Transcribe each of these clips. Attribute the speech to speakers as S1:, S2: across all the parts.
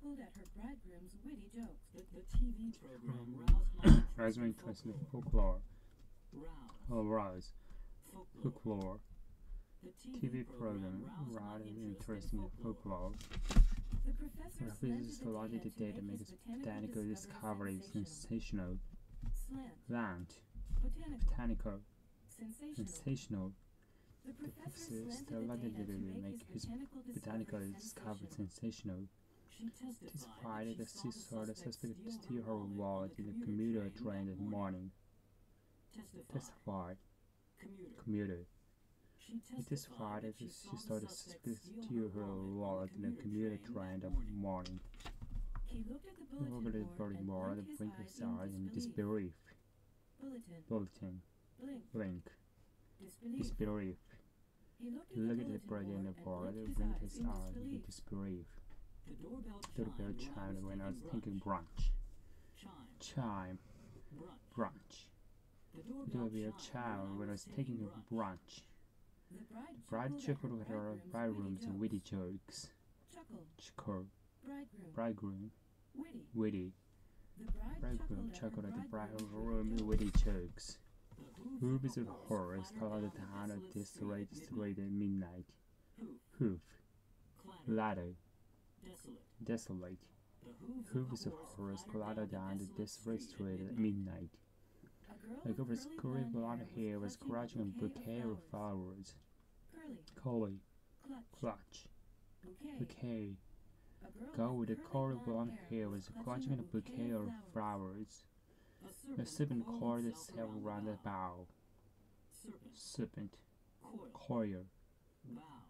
S1: chuckled at her bridegroom's witty jokes.
S2: The, the TV program roused my interest in folklore. Rouse.
S3: Oh, rise.
S2: Folklore. The
S3: TV program
S2: roused
S3: rather
S2: interest
S3: interesting
S2: in folklore.
S1: The professor
S3: physicist
S1: the data
S3: the
S1: to
S3: data
S1: make his
S3: botanical discovery
S1: sensational. Slant.
S3: Land.
S1: Botanical. Sensational. The professor
S3: physicist
S1: the data to make his botanical discovery sensational.
S2: That she
S3: she
S2: saw the suspect steal her wallet in the
S3: commuter
S2: train that morning. Testified. Commuter.
S3: Commuter.
S2: She
S3: He
S2: testified
S3: testified
S2: that
S3: that
S2: she
S3: she
S2: saw
S3: saw
S2: the
S3: the
S2: suspect steal
S3: her wallet in the commuter train that morning.
S1: He looked at the bulletin board and blinked
S3: blink
S1: his eyes in disbelief. Bulletin. Blink. Disbelief.
S3: Disbelief.
S1: He looked at the bulletin board and blinked his eyes in disbelief.
S2: The doorbell
S3: The bell
S2: chimed
S3: when I was taking
S2: brunch. Chime.
S3: Chime.
S2: Brunch. The doorbell chimed
S3: child when I was taking a brunch.
S1: The bride chuckled
S3: with
S1: her bridegroom's witty
S3: jokes.
S1: Chuckle. Bridegroom.
S3: Bridegroom.
S1: Witty.
S3: Witty.
S1: The bride
S3: Bridegroom
S1: chuckled at
S3: the
S1: bridegroom's witty
S3: jokes.
S2: The
S3: Hooves of horse colored down at this straight at midnight.
S2: Hoof.
S3: Ladder.
S2: Desolate. The
S3: Hooves of horse clattered down the desolate street at midnight.
S1: A girl
S3: with curly blonde hair was clutching a bouquet of flowers.
S1: Curly. Clutch. Bouquet.
S3: Girl with a curly blonde hair was clutching a bouquet of flowers.
S2: A
S3: A serpent coiled itself around the bough.
S2: Serpent. Coil.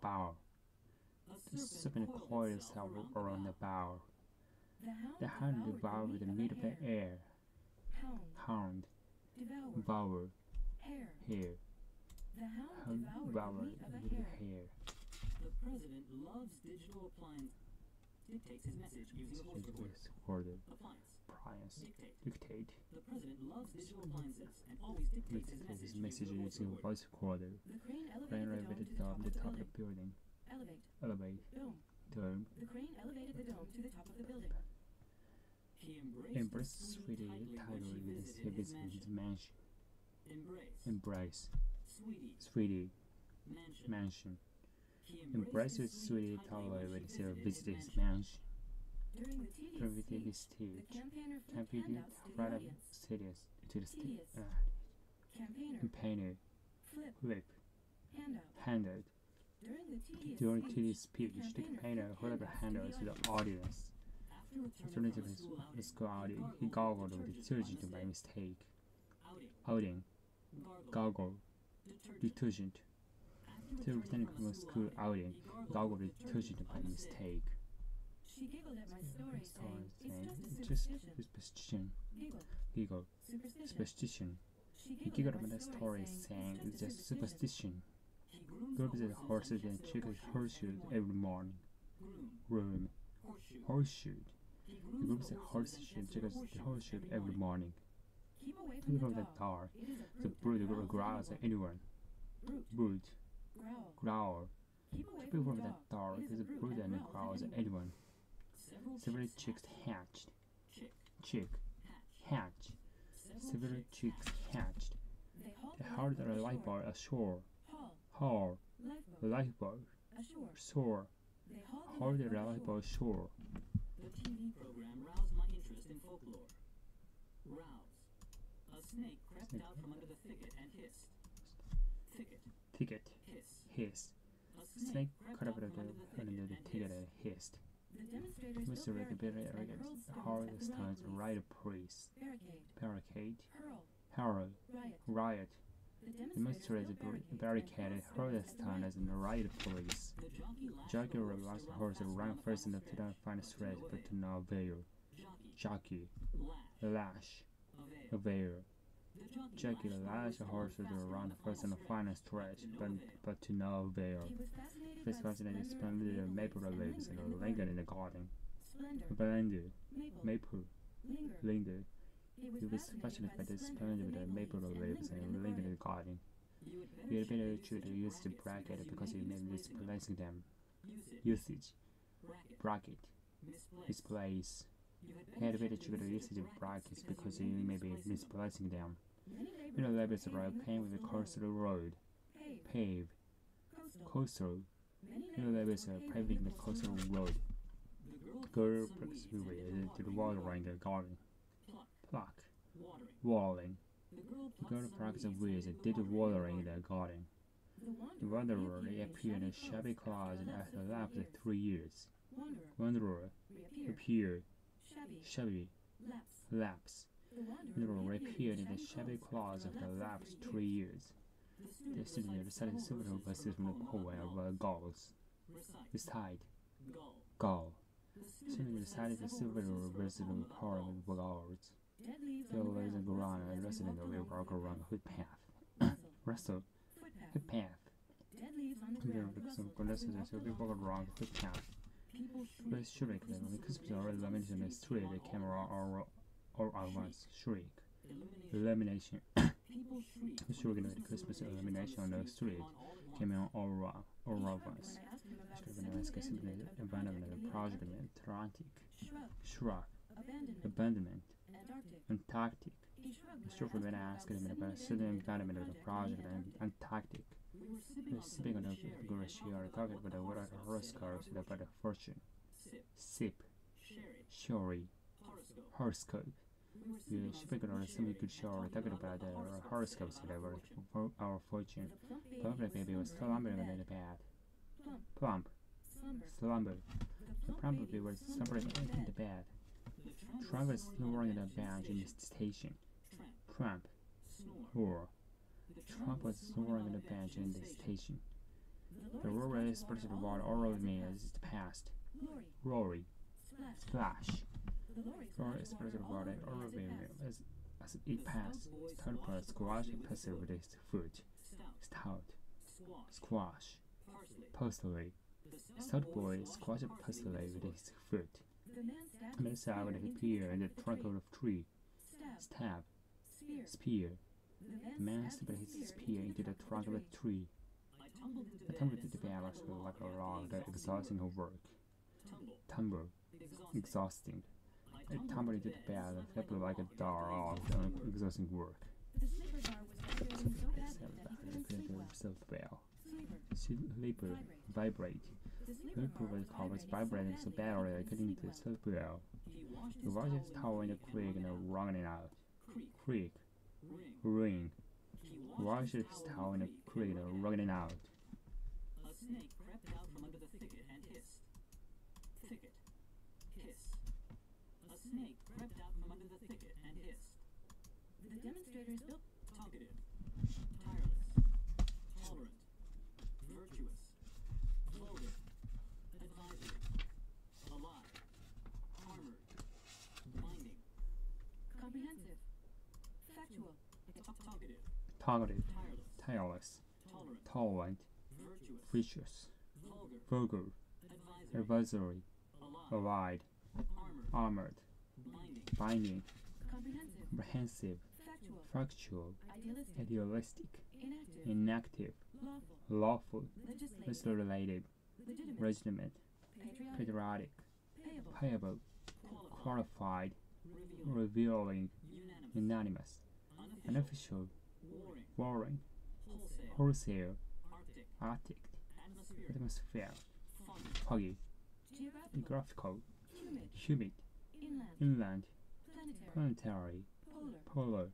S2: Bow.
S3: Bow.
S2: A
S3: The serpent coiled itself around the bough.
S1: The
S3: The hound devoured the meat of the air.
S1: Hound. Devour. Hare. The hound devoured the meat of
S3: the
S1: hare.
S2: The president loves digital appliance. Dictates his message using a voice recorder. Appliance. Dictate. The president loves digital appliances and always dictates his message,
S3: using a voice recorder.
S1: The crane elevated the
S3: elevated
S1: to the top of the building.
S3: Building.
S1: Elevate.
S3: Elevate.
S1: Dome.
S3: Dome.
S1: The crane elevated the dome to the top of the building.
S2: He embraced,
S3: Embrace
S2: the
S3: sweetie
S2: tightly when she
S3: with
S2: visited
S3: his
S2: his
S3: visited his
S2: mansion.
S3: mansion.
S2: Embrace.
S3: Embrace.
S2: Sweetie.
S3: Sweetie.
S2: Mansion.
S3: Mansion.
S2: He
S3: Embrace with sweetie title with his visited his mansion.
S1: During the tedious
S3: Provided his
S1: speech, the campaigner flipped handouts to the
S3: right up
S1: audience.
S3: cities to the
S1: Tedious.
S3: uh,
S1: Campaigner
S3: campaigner.
S1: flip
S3: Flip.
S1: handout.
S3: Handed.
S1: During the tedious
S3: During
S1: speech,
S3: the campaigner handout to the audience. Leaving his,
S2: school outing,
S3: he goggled with detergent by mistake.
S2: outing, gargle, detergent.
S3: To returning from a school outing,
S2: he gargled
S3: with detergent by mistake.
S1: She giggled at my story, saying, "It's
S3: "It's
S1: just superstition." Giggle. Superstition.
S3: He
S1: giggled at my
S3: the story saying it's just
S1: superstition.
S3: Groups of horses and chickens
S2: horseshoes
S3: every morning. Room.
S2: horseshoe.
S3: Horseshoe.
S2: He
S3: He
S2: grooms
S3: groups
S2: the
S3: of
S2: horses and chickens
S3: chickens
S2: horseshoes
S3: horseshoe every morning.
S1: Away from the
S3: from the The brood growls at
S1: anyone.
S3: Brood.
S1: Growl. Keep away from the
S3: the
S1: It
S3: is a brood and growls at anyone.
S2: Several, chicks
S3: hatched.
S2: Chick. Hatch.
S3: Several chicks hatched.
S1: They hauled
S3: They
S1: the
S3: hauled the
S1: lifeboat
S3: lifeboat ashore.
S1: Haul.
S3: Haul.
S1: Lifeboat. Ashore.
S3: Shore.
S1: They hauled the lifeboat
S3: shore.
S2: The TV program roused my interest in folklore. Rouse. A snake crept
S3: Snake.
S2: out from under the thicket and hissed. Thicket.
S3: Ticket.
S2: Hiss.
S3: Hiss.
S2: A
S3: Snake
S2: crept
S3: cut
S2: out
S3: the
S2: from under the thicket and
S3: ticket
S2: hissed.
S3: and hissed.
S1: The demonstrators
S3: Mr.
S1: built
S3: Rick
S1: barricades
S3: Barry
S1: and hurled stones
S3: hurled
S1: at the
S3: stones
S1: riot
S3: and
S1: police.
S3: riot police.
S1: Barricade.
S3: Barricade.
S1: Hurl.
S3: Harrow.
S1: Riot.
S3: Riot.
S1: The
S3: Demonstrators barricaded
S1: and
S3: hurled
S1: hurled
S3: the
S1: stones at
S3: stones
S1: the
S3: and the riot police.
S2: Jockey the horse
S3: relaxed
S2: to
S3: the horse and ran first
S2: in
S3: the to not find a
S2: but
S3: threat, but to no avail.
S2: Jockey. Lash. Avail.
S3: Jockey
S2: lashed
S3: the horse to the first and the final stretch, but, but to no avail.
S1: He was fascinated
S3: His
S1: the
S3: fascinating splendid maple
S1: leaves and
S3: lingered
S1: in
S3: in the garden. Blended.
S1: Maple.
S3: Maple.
S1: He
S3: was fascinated by the splendor of the maple leaves and in the garden.
S2: You had
S3: He had
S2: better
S3: better
S2: choose
S3: choose to use the bracket because
S2: made
S3: made misplacing them.
S2: Usage. Bracket.
S3: Misplace.
S2: You had
S3: Had
S2: better
S3: better
S2: check
S3: check the
S2: usage
S3: usage
S2: of
S3: of brackets because you may be misplacing them. You know, labels are paying with the coastal road,
S1: Pave. Coastal.
S3: You know, labels are paving the coastal road.
S2: The
S3: Girl
S2: girl
S3: brings
S2: plucks some
S3: me
S2: weeds
S3: to the
S2: and
S3: watering the garden.
S2: Pluck, Watering.
S3: walling.
S2: The girl
S3: The girl
S2: some
S3: plucks the
S2: weeds
S3: weeds
S2: and
S3: did watering in the garden.
S1: The wanderer
S3: reappeared in a shabby clothes and after lapse of three years.
S1: Wanderer.
S3: Wanderer appeared
S1: Shabby.
S3: shabby
S1: Lapse.
S3: Wanderer reappeared in the shabby clothes
S1: after a
S3: lapse
S1: of
S3: three years.
S2: The
S3: student recited several verses from the poem of uh, Gauls.
S2: Recite. Gull.
S3: Gaul.
S2: The
S3: Student recited several verses from the poem of Gauls.
S1: Dead leaves
S3: There
S1: on the
S3: was a and
S1: as
S3: rested in the around the footpath.
S1: Rustle, Footpath.
S3: footpath.
S1: Dead leaves
S3: There were some
S1: as we
S3: condenses
S1: walk
S3: as we walk
S1: along.
S3: around the footpath.
S1: People
S3: Let's
S1: shriek.
S3: shriek them because we are lamenting in the street, the camera or or our ones shriek.
S2: Illumination.
S3: Illumination.
S2: People shriek.
S3: The shriek of the Christmas illumination on the street came in all around, all
S1: He
S3: around
S1: shrugged
S3: us.
S1: when I asked him about the
S3: Scriven and ask
S1: sudden abandonment of
S3: environment project and Atlantic.
S1: Abandonment. Antarctic.
S3: Antarctic.
S1: He shrugged
S3: The shriek when I asked him about sudden environment of the project and Antarctic.
S2: We were
S3: We
S2: sipping
S3: were on a good share talking about the water horoscopes and about the fortune.
S2: Sip.
S3: Shori.
S2: Horoscope.
S3: Horoscope.
S2: We were
S3: We
S2: sipping
S3: were
S2: on
S3: speaking
S2: some
S3: on some good show talking about the horoscopes about our fortune. Probably
S1: was
S3: baby was
S1: slumbering in the
S3: bed.
S1: Plump. Slumber.
S3: Slumber.
S1: The plump
S3: Probably was slumbering in the bed.
S2: Tramp
S3: was snoring in a bench in the station.
S2: Tramp. The
S3: Trump was snoring on a bench in the station. The roar is expressive of what all of me is the past. Rory.
S1: Splash.
S3: Roar
S1: splashed
S3: expressive of what
S1: all
S3: all
S1: over me
S3: me
S1: as it
S3: as
S1: passed.
S3: passed. Turnpike squash passive with his foot.
S2: Stout. Squash. Parsley.
S3: Stout boy squashed parsley with his foot.
S1: The
S3: The man
S1: his spear into
S3: in the
S1: trunk of
S3: a tree.
S1: Stab. Spear. The
S3: The man stabbed his spear into the trunk of a tree.
S2: I tumbled
S3: I the
S2: slept
S3: was like a
S2: after the
S3: the exhausting of work.
S2: Tumble. Exhausting.
S3: Exhausting.
S2: I
S3: I tumbled into the and slept like a dog exhausting work.
S1: The. Sleeper.
S3: Vibrate.
S1: The sleeper
S3: Sleeper
S1: bar
S3: was
S1: was
S3: covers
S1: vibrating
S3: vibrating so
S1: so badly
S3: badly I
S1: that he
S3: couldn't
S1: couldn't sleep
S3: sleep well.
S2: He
S3: He
S2: washed
S3: washed
S2: his
S3: his towel in the creek and
S2: and
S3: out.
S2: Creek.
S3: Creek.
S2: Ring.
S3: Ring.
S2: He
S3: Washed his towel in the creek and wrung out.
S2: A snake crept out from under the thicket and hissed. Thicket. Hiss. A snake crept out from under the thicket and hissed.
S1: The demonstrators built
S2: Talkative. Tireless. Tolerant. Virtuous. Clothing. Advisory. Alive. Armored. Binding.
S1: comprehensive. Factual.
S2: Talkative. Tireless. Tolerant. Virtuous. Vulgar. Advisory.
S3: Allied.
S2: Armored. Binding.
S1: Comprehensive. Factual. Idealistic. Inactive. Lawful. Legislative. Legitimate. Patriotic. Payable.
S2: Qualified. Revealing. Unanimous. Unofficial. Warring. Wholesale. Arctic.
S3: Atmosphere.
S2: Foggy.
S1: Geographical. Humid. Inland. Planetary. Polar.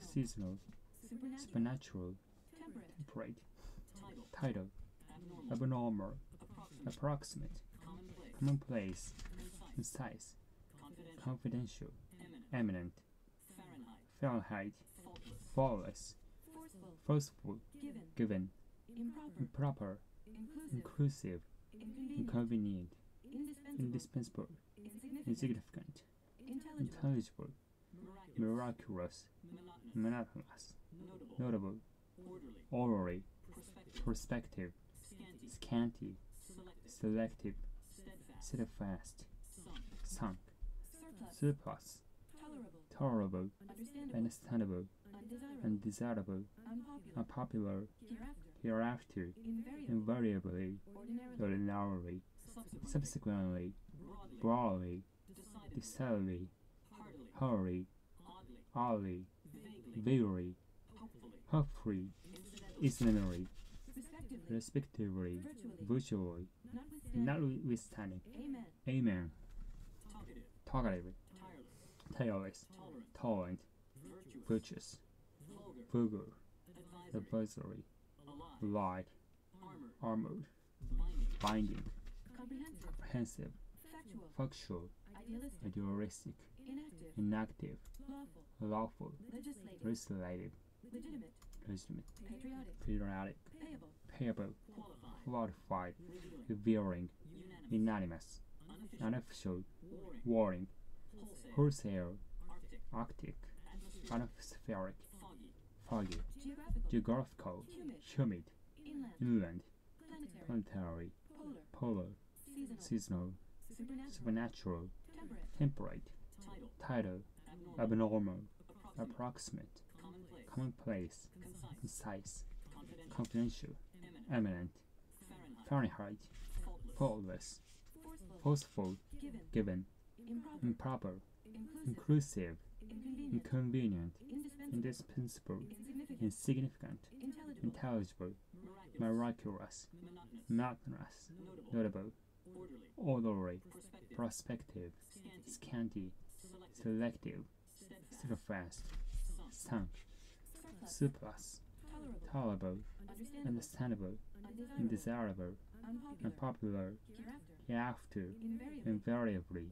S1: Seasonal. Supernatural. Temperate.
S2: Title. Abnormal. Approximate. Commonplace. Concise. Confidential. Eminent. Fahrenheit.
S3: Flawless.
S1: Forceful.
S3: Forceful.
S1: Given.
S3: Given.
S1: Improper.
S3: Improper.
S1: Inclusive.
S3: Inclusive.
S1: Inconvenient. Indispensable.
S3: Indispensable.
S1: Insignificant.
S3: Insignificant.
S1: Intelligible.
S3: Intelligible.
S2: Miraculous.
S3: Miraculous.
S2: Monotonous. Notable.
S3: Notable.
S2: Orderly. Prospective. Scanty.
S3: Scanty.
S2: Selective.
S3: Selective.
S2: Steadfast.
S3: Steadfast.
S2: Sunk.
S3: Sunk.
S1: Surplus.
S3: Surplus.
S1: Tolerable. Understandable. Undesirable. Unpopular. Hereafter.
S3: Invariably.
S1: Ordinarily.
S2: Subsequently. Broadly, decidedly,
S3: hurry,
S2: oddly, vaguely,
S3: very,
S2: hopefully, incidentally,
S1: respectively, virtually, notwithstanding,
S3: notwithstanding.
S1: amen,
S3: Amen.
S2: talkative,
S3: Talkative,
S2: tireless, tolerant, virtuous, vulgar, advisory,
S3: light,
S2: armored, binding,
S1: comprehensive, factual, idealistic, inactive, lawful, legislative, legitimate, patriotic, payable,
S2: qualified, revealing, unanimous, unofficial, warring, wholesale, arctic, atmospheric, foggy,
S1: geographical, humid, inland, planetary, polar, seasonal, supernatural, temperate,
S3: tidal,
S2: abnormal, approximate, commonplace, concise, confidential, eminent, Fahrenheit, faultless,
S1: forceful, given, improper, inclusive, inconvenient, indispensable, insignificant, intelligible,
S2: miraculous, monotonous, notable, orderly, prospective, scanty, selective, steadfast, sunk,
S1: surplus, tolerable, understandable, undesirable, unpopular,
S3: unpopular,
S1: hereafter,
S3: hereafter,
S1: invariably,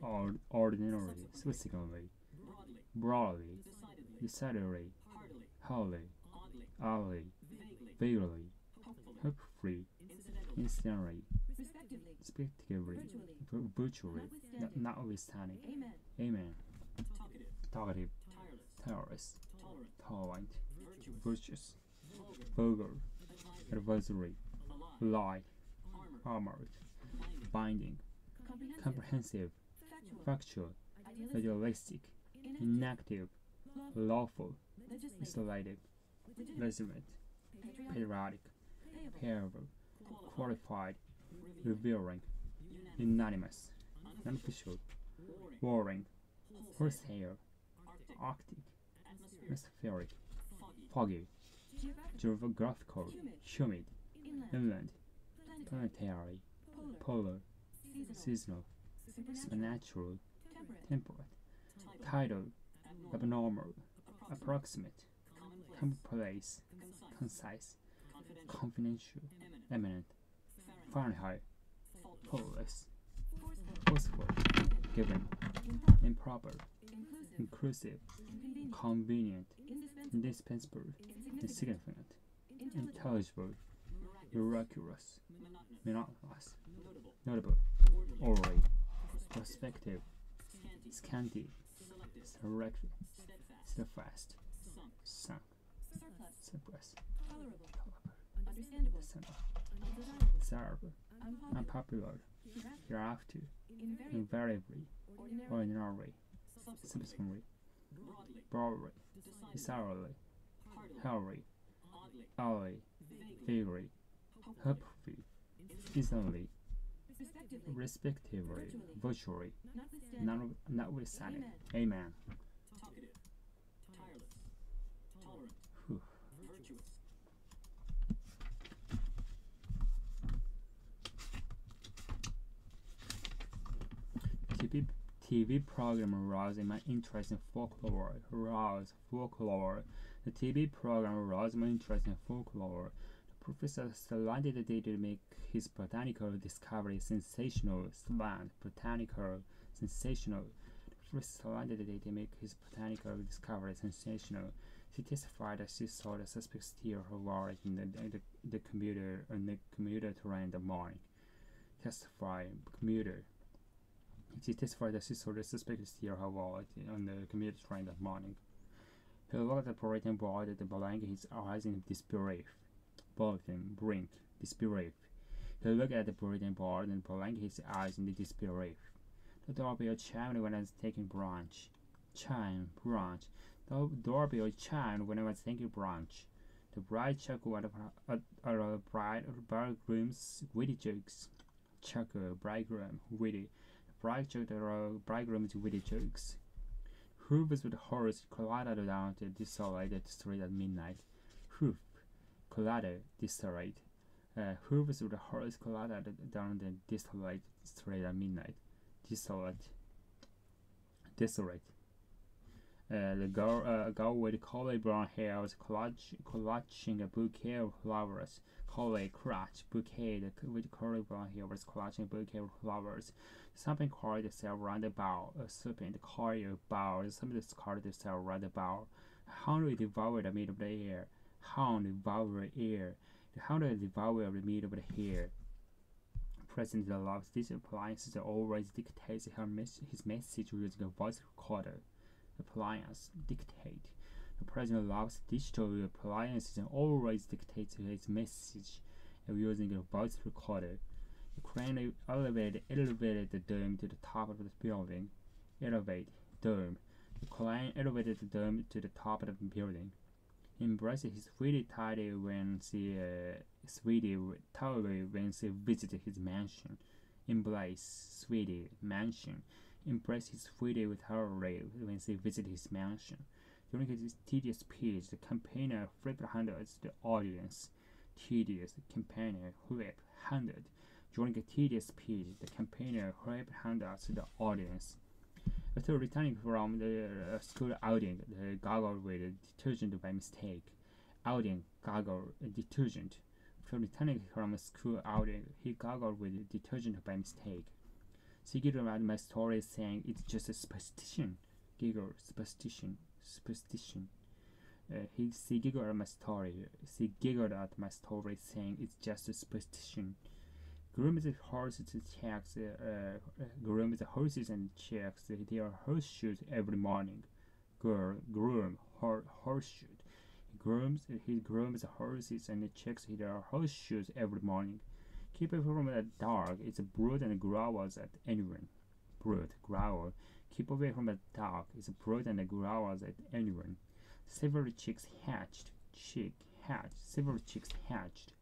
S3: or ordinarily, subsequently,
S2: broadly,
S3: broadly,
S2: decidedly,
S3: wholly,
S2: oddly, vaguely, hopefully, incidentally,
S1: respectively, virtually,
S3: vir-
S1: notwithstanding, amen,
S2: talkative,
S3: terrorist,
S2: tolerant, virtuous, vulgar, advisory,
S3: advisory,
S2: alive,
S3: light,
S2: armored,
S3: armored,
S2: binding,
S1: comprehensive, factual, idealistic, inactive, lawful, legislative, legitimate,
S3: periodic,
S1: payable,
S2: qualified, revealing, unanimous,
S3: unofficial,
S2: warring, wholesale, arctic, atmospheric, foggy,
S1: geographical, humid, inland, planetary, polar, seasonal, supernatural, temperate,
S2: tidal, abnormal, approximate, commonplace, concise, confidential, eminent, Fahrenheit, faultless,
S1: forceful, given, improper, inclusive, convenient, indispensable, insignificant, intelligible,
S2: miraculous,
S3: miraculous,
S2: monotonous,
S3: monotonous,
S2: notable,
S3: notable,
S2: orderly,
S3: orderly,
S2: prospective,
S3: prospective,
S2: scanty,
S3: scanty,
S2: selective,
S3: selective,
S2: steadfast,
S3: steadfast,
S2: sunk,
S3: sunk,
S1: surplus,
S3: surplus,
S1: tolerable,
S3: tolerable,
S1: understandable,
S3: understandable, desirable,
S1: unpopular,
S3: unpopular,
S1: hereafter,
S3: hereafter,
S1: invariably,
S3: invariably,
S1: ordinarily,
S3: ordinarily,
S2: subsequently,
S3: subsequently,
S2: broadly,
S3: broadly,
S2: decidedly,
S3: desirably,
S2: heartily,
S3: hurry,
S2: oddly,
S3: early,
S2: vaguely, hopefully,
S3: hopefully,
S1: respectively,
S3: virtually,
S1: notwithstanding,
S3: notwithstanding.
S1: amen,
S3: TV, TV program arousing my interest in folklore. Arouse folklore. The TV program aroused my interest in folklore. Professor day to make his botanical discovery sensational. Slant botanical sensational. Professor day to make his botanical discovery sensational. She testified that she saw the suspect steer her wallet in the, the, the commuter on the commuter train the morning. Testify commuter. She testified that she saw the suspect steer her wallet on the commuter train that morning. He looked at the bulletin board at the blank his eyes in disbelief. Bulletin, brink, disbelief. He looked at the bulletin board and blank his eyes in the disbelief. The doorbell chimed when I was taking brunch. Chime, brunch. The doorbell chimed when I was taking brunch. The bride chuckled at, at, at a bride bridegroom's witty jokes. Chuckle, bridegroom, witty. bride joked or bridegroom's witty jokes. Hooves with horse collided down the desolated street at midnight. Hoof collided desolate. Uh, hooves with horse collided down the desolate street at midnight. Desolate. Desolate. Uh, the girl, uh, girl with curly brown hair was clutch, clutching a bouquet of flowers. Curly crutch bouquet with curly brown hair was clutching a bouquet of flowers. Something called itself round the bow. A serpent called a bow. Something called itself round the bow. Hound devoured the of the air. Hound devoured air. The hound devoured the meat of the hair. President loves these appliances always dictates her mes- his message using a voice recorder appliance dictate. The president loves digital appliances and always dictates his message using a voice recorder. The crane elevated elevated the dome to the top of the building. Elevate dome. The crane elevated the dome to the top of the building. Embrace his sweetie tidy when she uh, tidy when she visited his mansion. Embrace sweetie mansion embraced his sweetie with her when she visited his mansion. During his tedious speech, the campaigner flip-handed the audience. Tedious campaigner flip-handed. During a tedious speech, the campaigner flip-handed the audience. After returning from the uh, school outing, the gargled with detergent by mistake. Outing gargled detergent. After returning from a school outing, he gargled with detergent by mistake. She giggled at my story, saying it's just a superstition. Giggle, superstition, superstition. Uh, he, she giggled at my story. She giggled at my story, saying it's just a superstition. Grooms the horses. Uh, uh, horses and checks their horseshoes every morning. Girl, groom, hor- horseshoe. He grooms, he grooms the horses and checks their horseshoes every morning. Keep it from the dog. It's a brood and growls at anyone. Brood, growl. Keep away from the dog. It's a brood and growls at anyone. Several chicks hatched. Chick hatched. Several chicks hatched.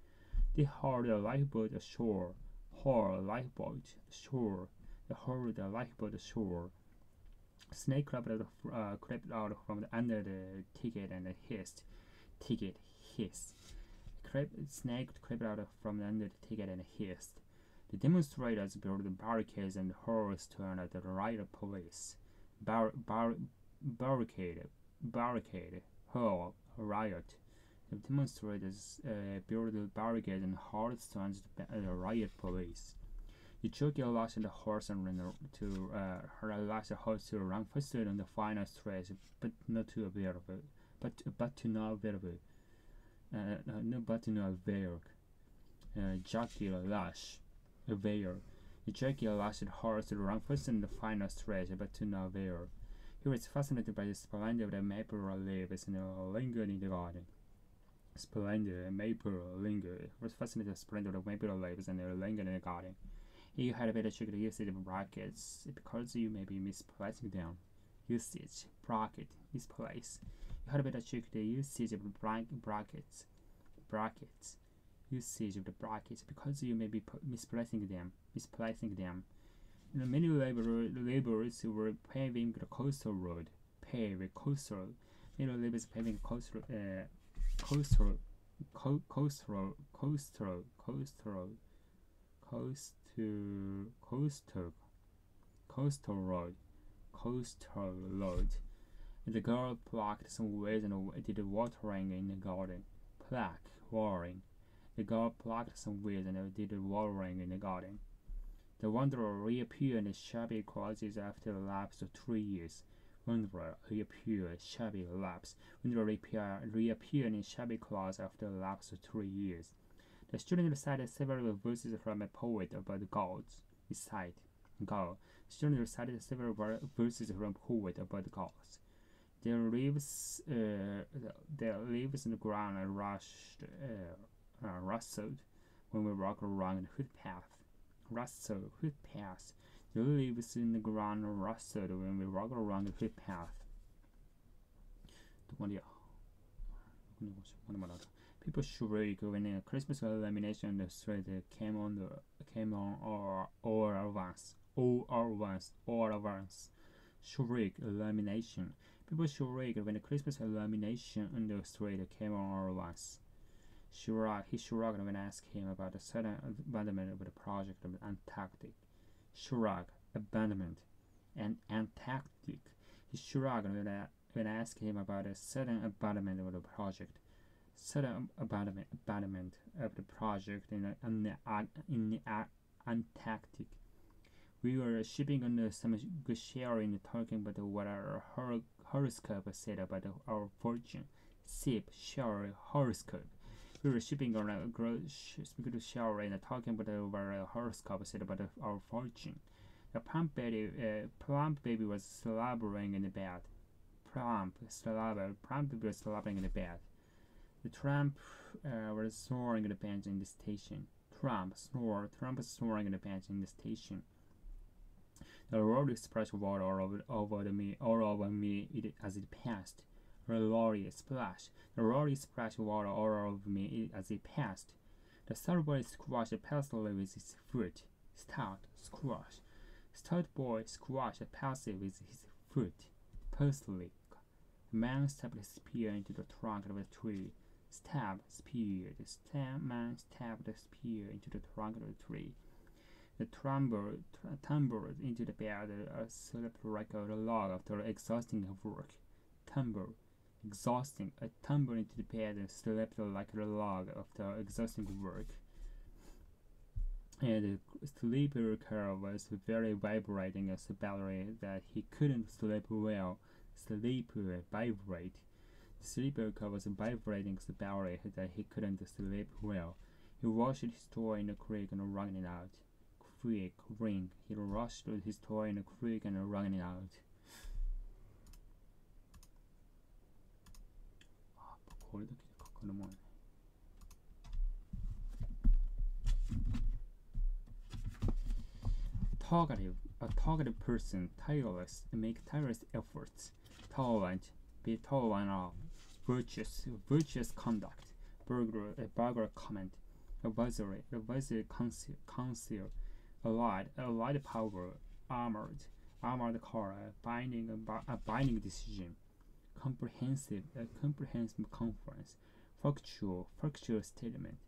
S3: They hauled a lifeboat ashore. Haul lifeboat ashore. They hauled a lifeboat ashore. Snake crept out, uh, crept out from the under the ticket and hissed. Ticket hissed snake crept out from under the ticket and hissed. The demonstrators built barricades and hurls turned at the riot police. Bar, bar, barricade, barricade, hurl, riot. The demonstrators uh, built the barricades and hurls turned at the riot police. The jockey lashed the horse and ran to uh, lashed the horse to run faster on the final stretch, but not too available. But but to not available uh, no button no avail. Uh, jockey lash, avail. The jockey lashed the horse to run first in the final stretch, but to no avail. He was fascinated by the splendor of the maple leaves and lingered in the garden. Splendor maple linger was fascinated the splendor of maple leaves and lingered in the garden. You had better check the usage of brackets because you may be misplacing them. Usage bracket misplace. You had better check the usage of bra brackets. Brackets. Usage of the brackets because you may be misplacing them. Misplacing them. And many labor laborers were paving the coastal road. Pave coastal. Many laborers paving coastal. Uh, coastal. Co coastal. Coastal. Coastal. Coastal. Coastal. Coastal road. Coastal road. The girl plucked some weeds and did watering in the garden. Pluck, watering. The girl plucked some weeds and did watering in the garden. The wanderer reappeared in shabby clothes after the lapse of three years. Wanderer reappeared shabby lapse. Wanderer reappear, reappeared in shabby clothes after the lapse of three years. The student recited several verses from a poet about the gods. Recite, God. Student recited several verses from a poet about the gods. Their leaves, uh, their leaves in the ground rushed, uh, uh, rustled when we walk along the footpath. Rustled footpath. The leaves in the ground rustled when we walked along the footpath. People shriek when a Christmas illumination on the street came on the came on all, all at once. all at once, all at once. Shriek, illumination. People shrieked when the Christmas illumination on the street came on all at once. Shrugged, he shrugged when I asked him about the sudden abandonment of the project of Antarctic. Shrug, abandonment, and Antarctic. He shrugged when I, when I asked him about a sudden abandonment of the project. Sudden abandonment, abandonment of the project in the, in the, in the Antarctic. We were shipping the some good sharing talking about what our hor- horoscope said about our fortune. Sip, share, horoscope. We were shipping on a good shower and talking about our horoscope said about our fortune. The plump baby, uh, plump baby was slobbering in the bed. Plump, slobber, plump baby was slobbering in the bed. The tramp uh, was snoring in the bench in the station. Trump snore, Trump was snoring in the bench in the station. The road splashed water all over, over me, all over me it, as it passed. The lorry splashed. The lorry splashed water all over me as it passed. The stout boy squashed peacefully with his foot. Stout, squash. Stout boy squashed peacefully with his foot. Peacefully. A man stabbed his spear into the trunk of a tree. Stab, spear. The man stabbed the spear into the trunk of the tree. The tumbled, tumbled into the bed, uh, slept like a log after exhausting work. Tumble, exhausting. I tumbled into the bed and slept like a log after exhausting work. And the sleeper car was very vibrating as a battery that he couldn't sleep well. Sleep vibrate. The sleeper car was vibrating so badly that he couldn't sleep well. He washed his toy in the creek and wrung it out. Creek, ring. He rushed his toy in the creek and wrung it out. これだけでかかるもんね。targeted a targeted person tireless make tireless efforts tolerant be tolerant of virtuous virtuous conduct burglar a burglar comment advisory advisory council council a light power armored armored car a binding a binding decision comprehensive, a comprehensive conference, factual, factual statement,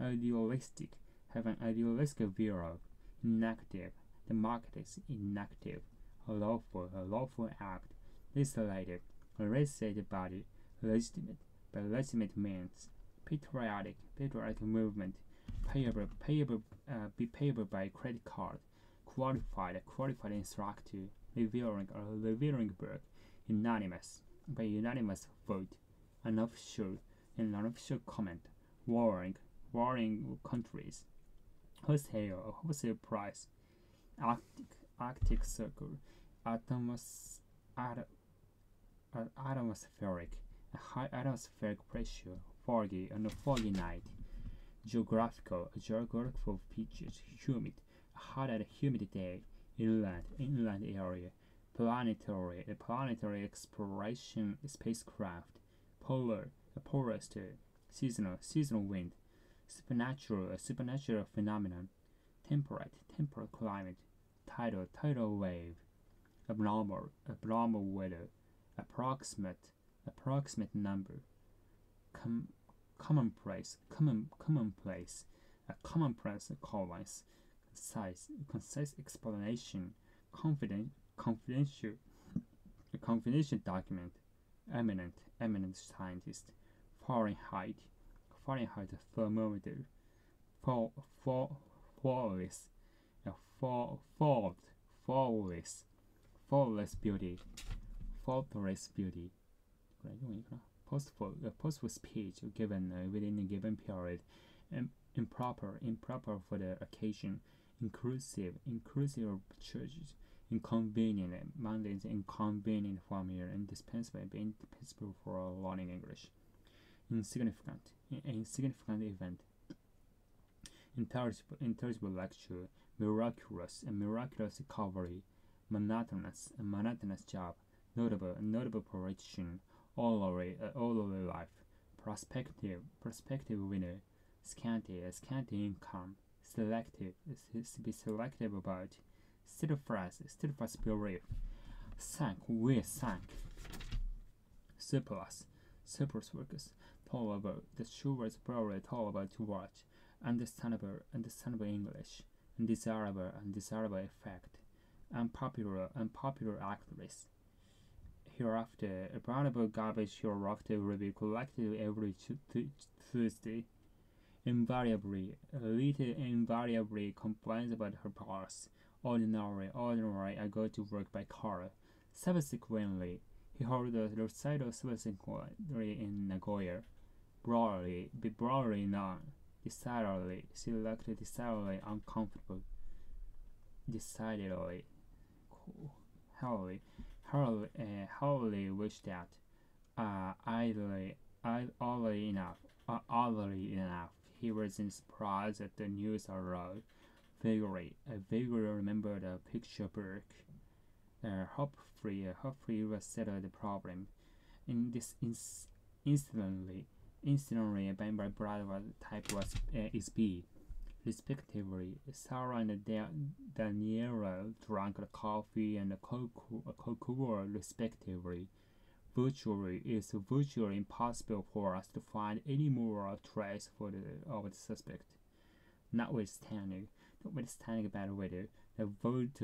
S3: idealistic, have an idealistic view of, inactive, the market is inactive, a lawful, a lawful act, legislative, a legislative body, legitimate, by legitimate means, patriotic, patriotic movement, payable, payable, uh, be payable by credit card, qualified, qualified instructor, reviewing or reviewing book, unanimous, by unanimous vote, an unofficial, an unofficial comment, warring, warring countries, wholesale, wholesale price, Arctic, Arctic Circle, atmos, at, uh, atmospheric, high atmospheric pressure, foggy, on a foggy night. Geographical, geographical features, humid, hot and humid day, inland, inland area, planetary, a planetary exploration spacecraft, polar, a polar seasonal, seasonal wind, supernatural, a supernatural phenomenon, temperate, temperate climate, tidal, tidal wave, abnormal, abnormal weather, approximate, approximate number, com- commonplace, common, commonplace, a commonplace columns, concise, concise explanation, confident, confidential a confidential document, eminent, eminent scientist, Fahrenheit, Fahrenheit thermometer, for, for, flawless, a for, fault, flawless, flawless beauty, faultless beauty. Postful, a postful speech given uh, within a given period, um, improper, improper for the occasion, inclusive, inclusive of churches inconvenient, mundane, inconvenient, familiar, indispensable, indispensable for learning English, insignificant, insignificant event, intelligible, intelligible lecture, miraculous, a miraculous recovery, monotonous, a monotonous job, notable, notable prediction, all over, uh, all over life, prospective, prospective winner, scanty, scanty income, selective, be selective about, steadfast, steadfast belief, sank, we sank, surplus, surplus workers, tolerable, the show was very tolerable to watch, understandable, understandable English, undesirable, undesirable effect, unpopular, unpopular actress. Hereafter, a abominable garbage hereafter will be collected every Thursday. Invariably, Lita invariably complains about her boss. Ordinary, ordinary, I go to work by car. Subsequently, he held a recital subsequently in Nagoya. Broadly, be broadly known. Decidedly, she looked decidedly uncomfortable. Decidedly, Howley, Howley, uh, Howley wished that, uh, idly, oddly enough, uh, oddly enough, he wasn't surprised at the news arrived. Vaguely, I vaguely remember the picture book. Uh, hopefully, uh, hopefully will settle the problem. In this ins- instantly, instantly, by my brother type was uh, is B. Respectively, Sarah and da- Daniela drank coffee and cocoa, uh, cocoa respectively. Virtually, it's virtually impossible for us to find any more trace for the of the suspect. Notwithstanding, notwithstanding bad weather, the vote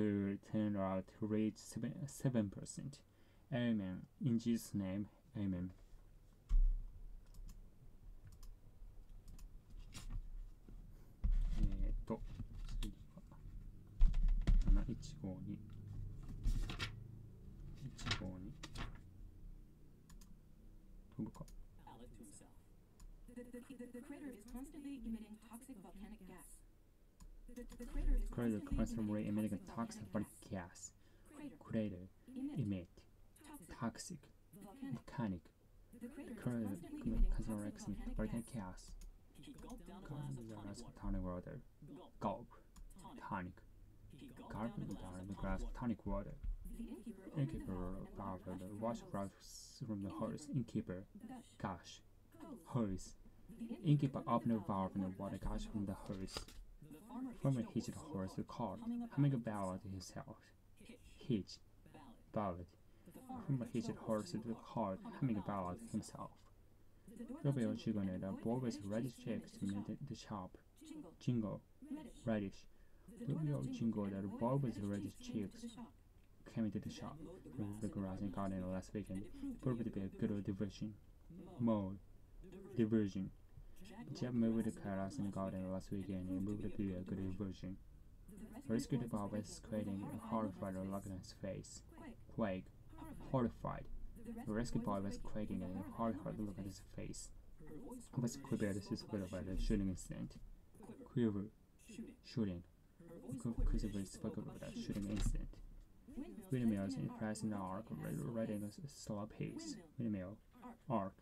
S3: turned out to reach seven percent. Amen. In Jesus' name, Amen. えーっと、次は、7152。152。飛ぶか。
S2: Alec to himself.
S1: The, the, the, the crater is constantly emitting toxic volcanic gas. 그래도
S3: 그것을
S1: 모래 에메리가
S3: toxic body gas.
S1: 그래도
S3: emit
S1: toxic mechanic.
S3: 그래도 그것을 모래
S1: volcanic gas.
S3: 가스
S2: tonic water gulp tonic.
S3: Gulp
S2: down
S3: the glass tonic water.
S1: Innkeeper the wash
S3: grass from the horse innkeeper
S1: gush, hose.
S3: innkeeper open the
S1: valve
S3: and the water gosh from the
S2: horse Farmer hitched a
S3: a horse to cart,
S2: humming a
S3: a
S2: ballad.
S3: to himself.
S2: Hitch. Ballad. Farmer
S3: hitched a horse to the cart, humming a ballad to himself. Jingled and the boy with red
S1: chicks
S3: checks
S1: came
S3: in
S1: into
S3: the, shop.
S1: Jingle. Reddish.
S3: Doorbell jingled the boy with red
S1: came into
S3: cheeks
S1: the shop.
S3: came into the shop.
S2: Mowed the
S3: grass and garden last weekend.
S2: To
S3: Proved be a good diversion. Mode, diversion. Jeb moved the grass and garden last weekend and moved to be a good diversion.
S1: The
S3: Rescued Bob was squinting and horrified look on his face.
S1: Quake. Horrified. The
S3: rescue boy was quaking and a horrified look at his face. He was quivered suspected by the shooting incident.
S2: quiver.
S3: Quiver,
S2: Shooting.
S3: shooting.
S2: Her voice
S3: Qu-
S2: quivered.
S3: Quivered spoke about the shooting incident. Windmills in press in arc, riding a slow pace. Windmill, arc,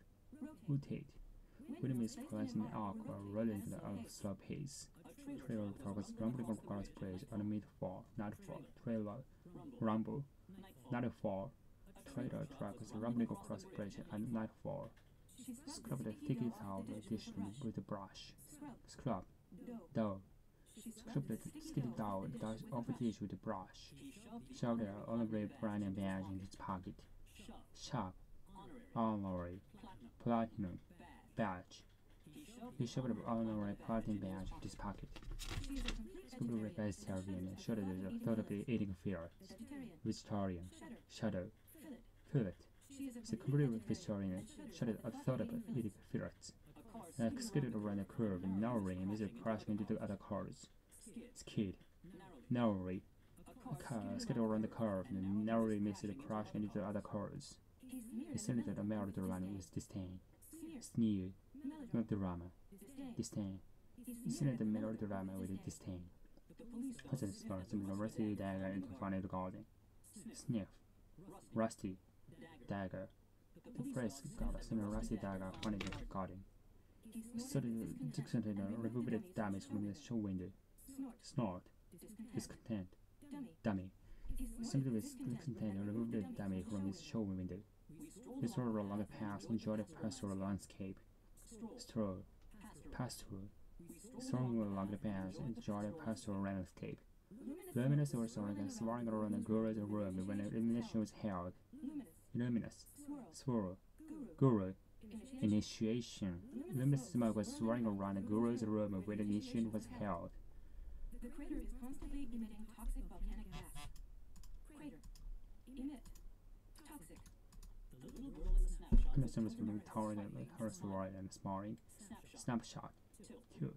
S3: rotate. Windmills press in arc a slow pace.
S2: A trailer
S3: was rumbling across bridge on mid-fall, nightfall. Trailer, rumble, nightfall. Trailer truck was rumbling across bridge at nightfall. Scrub the thicket out the dish with a brush.
S1: Scrub. Dough.
S3: the skidded down dash off the dish with a brush.
S2: Shoved
S3: the honorary brand and badge in his pocket. Sharp,
S2: honorary, Platinum.
S3: Badge.
S2: He shoved.
S3: The honorary platinum badge in his pocket. Scooby
S1: vegetarian.
S3: vegetarian and shuddered at the thought of eating ferrets.
S1: Vegetarian. Shudder, Fillet.
S3: The
S1: complete
S3: complete
S1: vegetarian.
S3: shuddered at the thought of eating ferrets.
S2: A
S3: Uh,
S2: skidded
S3: around the curve and narrowly and crashing into the other cars.
S2: Skid. Narrowly. A car
S3: skidded around the curve and narrowly missed crashing into the other cars.
S1: He
S3: sent
S1: the
S3: the melodrama with disdain.
S1: Sneer.
S3: Sneer,
S1: Melodrama.
S3: melodrama,
S1: Disdain. sneered
S3: sent the
S1: at
S3: melodrama with disdain.
S2: The police
S3: starts the university dagger into finding the garden.
S2: Sniff. Rusty.
S3: rusty,
S2: Dagger. The
S3: The phrase got a similar rusty dagger finding the garden.
S1: Discontent
S3: discontent and removed the damage from the show window.
S1: Snort. Discontent. Dummy.
S3: with
S1: discontent
S3: discontent removed the damage from his show window.
S2: We strolled along
S3: the path, enjoyed the pastoral landscape.
S2: Stroll.
S3: Stroll,
S2: Pastor.
S3: pastoral.
S2: We
S3: He
S2: strolled
S3: strolled
S2: along
S3: the path, enjoyed the pastoral landscape.
S1: luminous,
S3: or swirling, swirling around the guru's room when the illumination was held.
S1: luminous, swirl, guru, initiation.
S3: Luminous smoke was swirling around the guru's room when initiation was held.
S1: The crater is constantly emitting toxic volcanic gas. Crater. Emit. Toxic.
S2: The little girl in the snapshot was
S3: Understand was
S2: tilting
S3: being
S2: her head
S3: towered
S2: slightly
S3: and
S2: and
S3: and smiling.
S2: Snapshot. Tilt.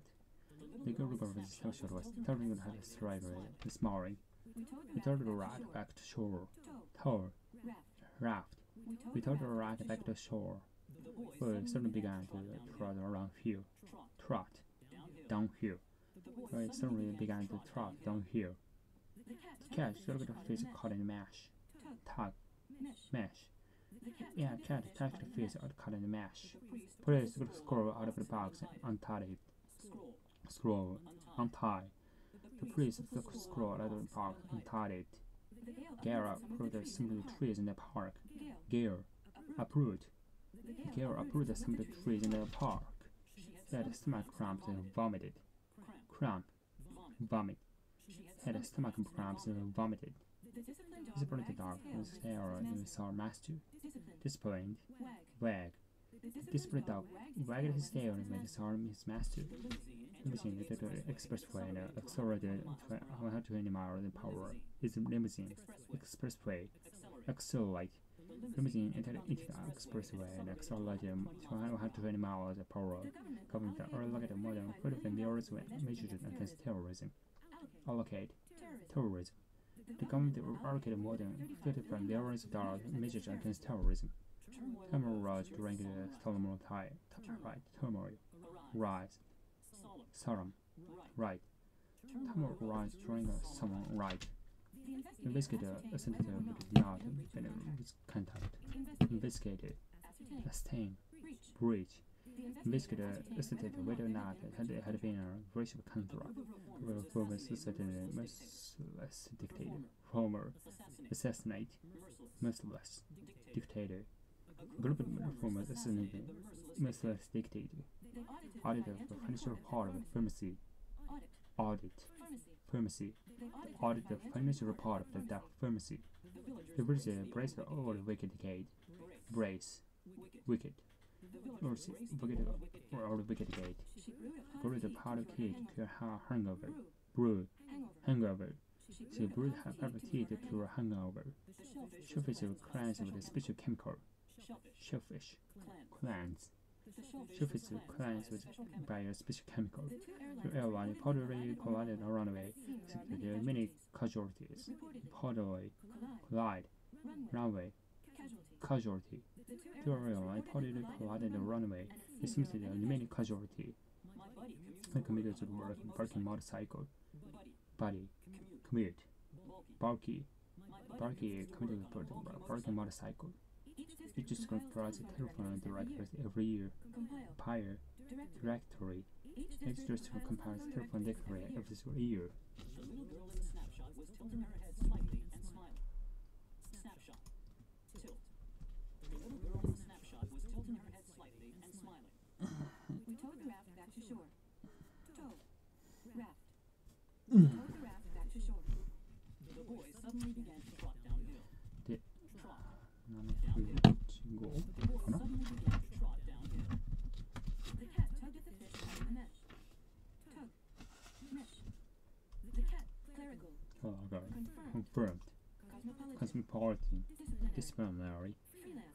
S2: The
S3: The
S2: girl in
S3: of
S2: the
S3: the
S2: snapshot
S3: was turning
S2: head
S3: on her
S2: slightly and smiling.
S1: We towed the
S3: We the rat
S1: back to shore.
S3: back to shore.
S1: Tow.
S3: Tow,
S1: Raft. We
S3: We
S1: the
S3: rat back to shore. We suddenly began to trot around hill,
S2: Trot. Downhill. The Boy
S3: suddenly began to trot downhill.
S1: The cat
S3: The
S1: the
S3: have
S1: fish caught
S3: in the mesh.
S1: the
S3: Tug.
S1: Mesh.
S3: Yeah,
S1: fish
S3: tugged
S1: caught
S3: the out caught in the took the
S2: scroll out
S3: of the box and untie it.
S2: Scroll. Untie.
S3: untie. The scroll out of the box and tied it.
S1: Gale uprooted some of the trees
S3: in the park.
S1: park.
S3: Gale
S1: Gale.
S3: uprooted. Some of the trees in the park. Had stomach cramps and vomited.
S2: Cramp. Vomit.
S3: Had stomach cramps and vomited.
S1: The disciplined dog
S3: Disciplined
S1: wagged
S3: dog
S1: his tail
S3: was
S1: with his master.
S3: saw master.
S1: Disciplined.
S3: Disciplined,
S1: Wag. The
S3: Disciplined dog wagged his tail and made his arm his master.
S2: The
S3: Limousine
S2: limousine
S3: the
S2: the
S3: expressway and
S2: accelerated
S3: accelerated 120 miles an hour. Is limousine expressway.
S2: Accelerate. The
S3: Limousine entered into the expressway and accelerated to 120 miles per hour.
S1: The government
S3: Government allocated more than 45 million measures against terrorism.
S1: Allocate terrorism.
S3: The government allocated more than 55 million dollars measures against terrorism.
S2: Arose
S3: rose
S2: during the
S3: turmoil. Right, turmoil. Rise.
S2: Solemn. Right.
S3: Turmoil rise during the summer. Right. Investigator assented
S1: whether or not
S3: with contact. Investigated. Sustain.
S1: Breach.
S3: Investigator
S1: ascertained uh,
S3: assented whether or not it had, been a breach of contract. Performance ascertained merciless uh, dictator. Former.
S2: Assassinate. Merciless. Dictator.
S3: Group reformers assassinated.
S2: merciless
S3: dictator. Audit of
S1: financial report
S3: of the pharmacy.
S1: Audit. Pharmacy.
S3: Audit the financial report of the dark pharmacy.
S2: The
S3: British brace the wicked.
S2: Brace.
S3: Brace.
S2: Wicked. The the.
S3: Or wicked gate.
S1: She brewed a pot
S3: Brewed a
S1: of
S3: pot of
S1: tea
S3: tea
S1: to
S3: to
S1: cure
S3: hangover.
S1: Brew.
S3: Brew.
S1: Hangover. She brewed a tea
S3: tea
S1: to cure
S3: hangover.
S2: Shellfish.
S3: Shellfish cleansed with a special chemical.
S2: Shellfish. Cleanse. Shellfish.
S3: Shellfish
S2: cleansed
S3: with
S2: by a special chemical.
S1: The
S3: The airline reportedly collided on runway.
S1: There are many
S3: casualties.
S1: Reportedly Collide. Runway. Casualty.
S3: Casualty.
S1: The two
S3: The
S1: airlines
S3: airline reportedly collided on runway.
S1: and
S3: It
S1: it
S3: seems
S1: seems
S3: that
S1: there
S3: there
S1: are
S3: are
S1: many
S3: casualties.
S2: My buddy to work a
S3: in parking motorcycle.
S2: Buddy.
S3: Body.
S2: Commute. Bulky.
S3: Bulky.
S2: My buddy
S3: Bulky
S2: commutes to
S3: commuter
S2: work
S3: to
S2: on a
S3: parking
S2: motorcycle.
S3: motorcycle.
S1: Each district,
S3: It just comprises
S1: telephone directories
S3: every year.
S1: Compile.
S3: Compile
S1: Directory.
S3: directory.
S1: District
S3: district compiles telephone directory every year.
S2: The little girl in the snapshot was tilting her head slightly and smiling. Snapshot. Tilt. The little girl in the snapshot was tilting her head slightly and smiling.
S1: We towed the raft back to shore. Tow. Raft.
S3: Mm.
S1: We towed the raft back to shore.
S2: The boy suddenly began to trot downhill.
S3: The-
S2: Trot.
S3: 715
S2: The boy suddenly began to trot downhill.
S1: The cat tugged at the fish caught in the mesh. Tug. Mesh. The cat. Clerical.
S3: However,
S1: Confirmed. Cosmopolitan. Disciplinary.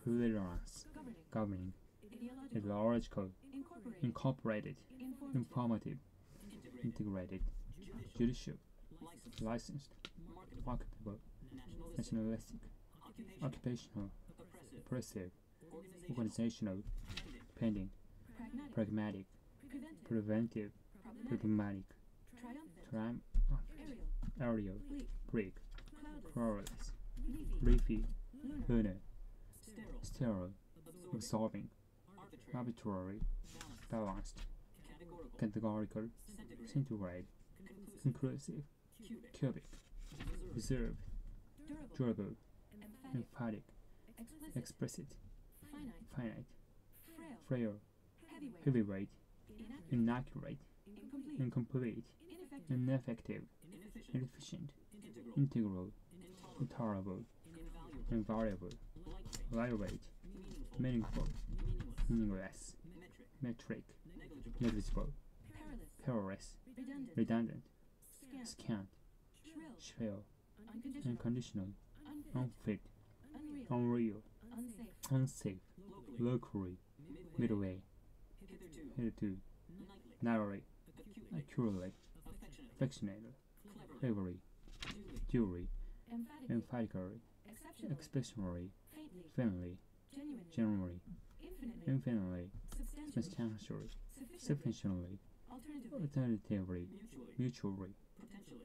S1: Freelance. Governing. Ideological. Incorporated. Informative.
S2: Integrated. Judicial. Licensed. Marketable. Nationalistic. Occupational. Oppressive. Organizational. Pending.
S1: Pragmatic.
S3: Pragmatic.
S1: Preventive. Problematic. Triumphant. Aerial.
S3: Break.
S1: Cloudless. Leafy. Lunar.
S2: Sterile. Absorbing. Arbitrary. Balanced. Categorical. Centigrade. Conclusive. Cubic. Reserved.
S3: Reserved.
S1: Durable. Emphatic. Explicit. Finite.
S3: Finite.
S1: Frail.
S3: Frail.
S1: Heavyweight. Inaccurate. Incomplete.
S3: Incomplete.
S1: Ineffective.
S3: Ineffective.
S2: inefficient, integral,
S3: integral,
S2: intolerable, invaluable, lightweight,
S3: meaningful,
S2: meaningful,
S3: meaningless,
S2: meaningless,
S3: metric,
S2: negligible,
S3: negligible,
S1: perilous, redundant, scant,
S3: scant,
S1: shrill,
S3: shrill,
S1: unconditional,
S3: unconditional,
S1: unfit,
S3: unfit,
S1: unreal,
S3: unreal,
S1: unsafe,
S3: unsafe,
S2: locally,
S3: locally,
S2: midway,
S3: midway,
S2: hitherto,
S3: hitherto,
S2: nightly,
S3: narrowly,
S2: acutely,
S3: accurately,
S2: affectionately,
S3: affectionately,
S2: cleverly,
S3: cleverly,
S2: duly,
S3: duly,
S1: emphatically,
S3: emphatically,
S1: exceptionally, faintly,
S3: faintly,
S1: genuinely,
S3: generally,
S1: infinitely,
S3: infinitely,
S1: substantially,
S3: substantially,
S1: sufficiently,
S3: sufficiently,
S1: alternatively,
S3: alternatively,
S2: mutually,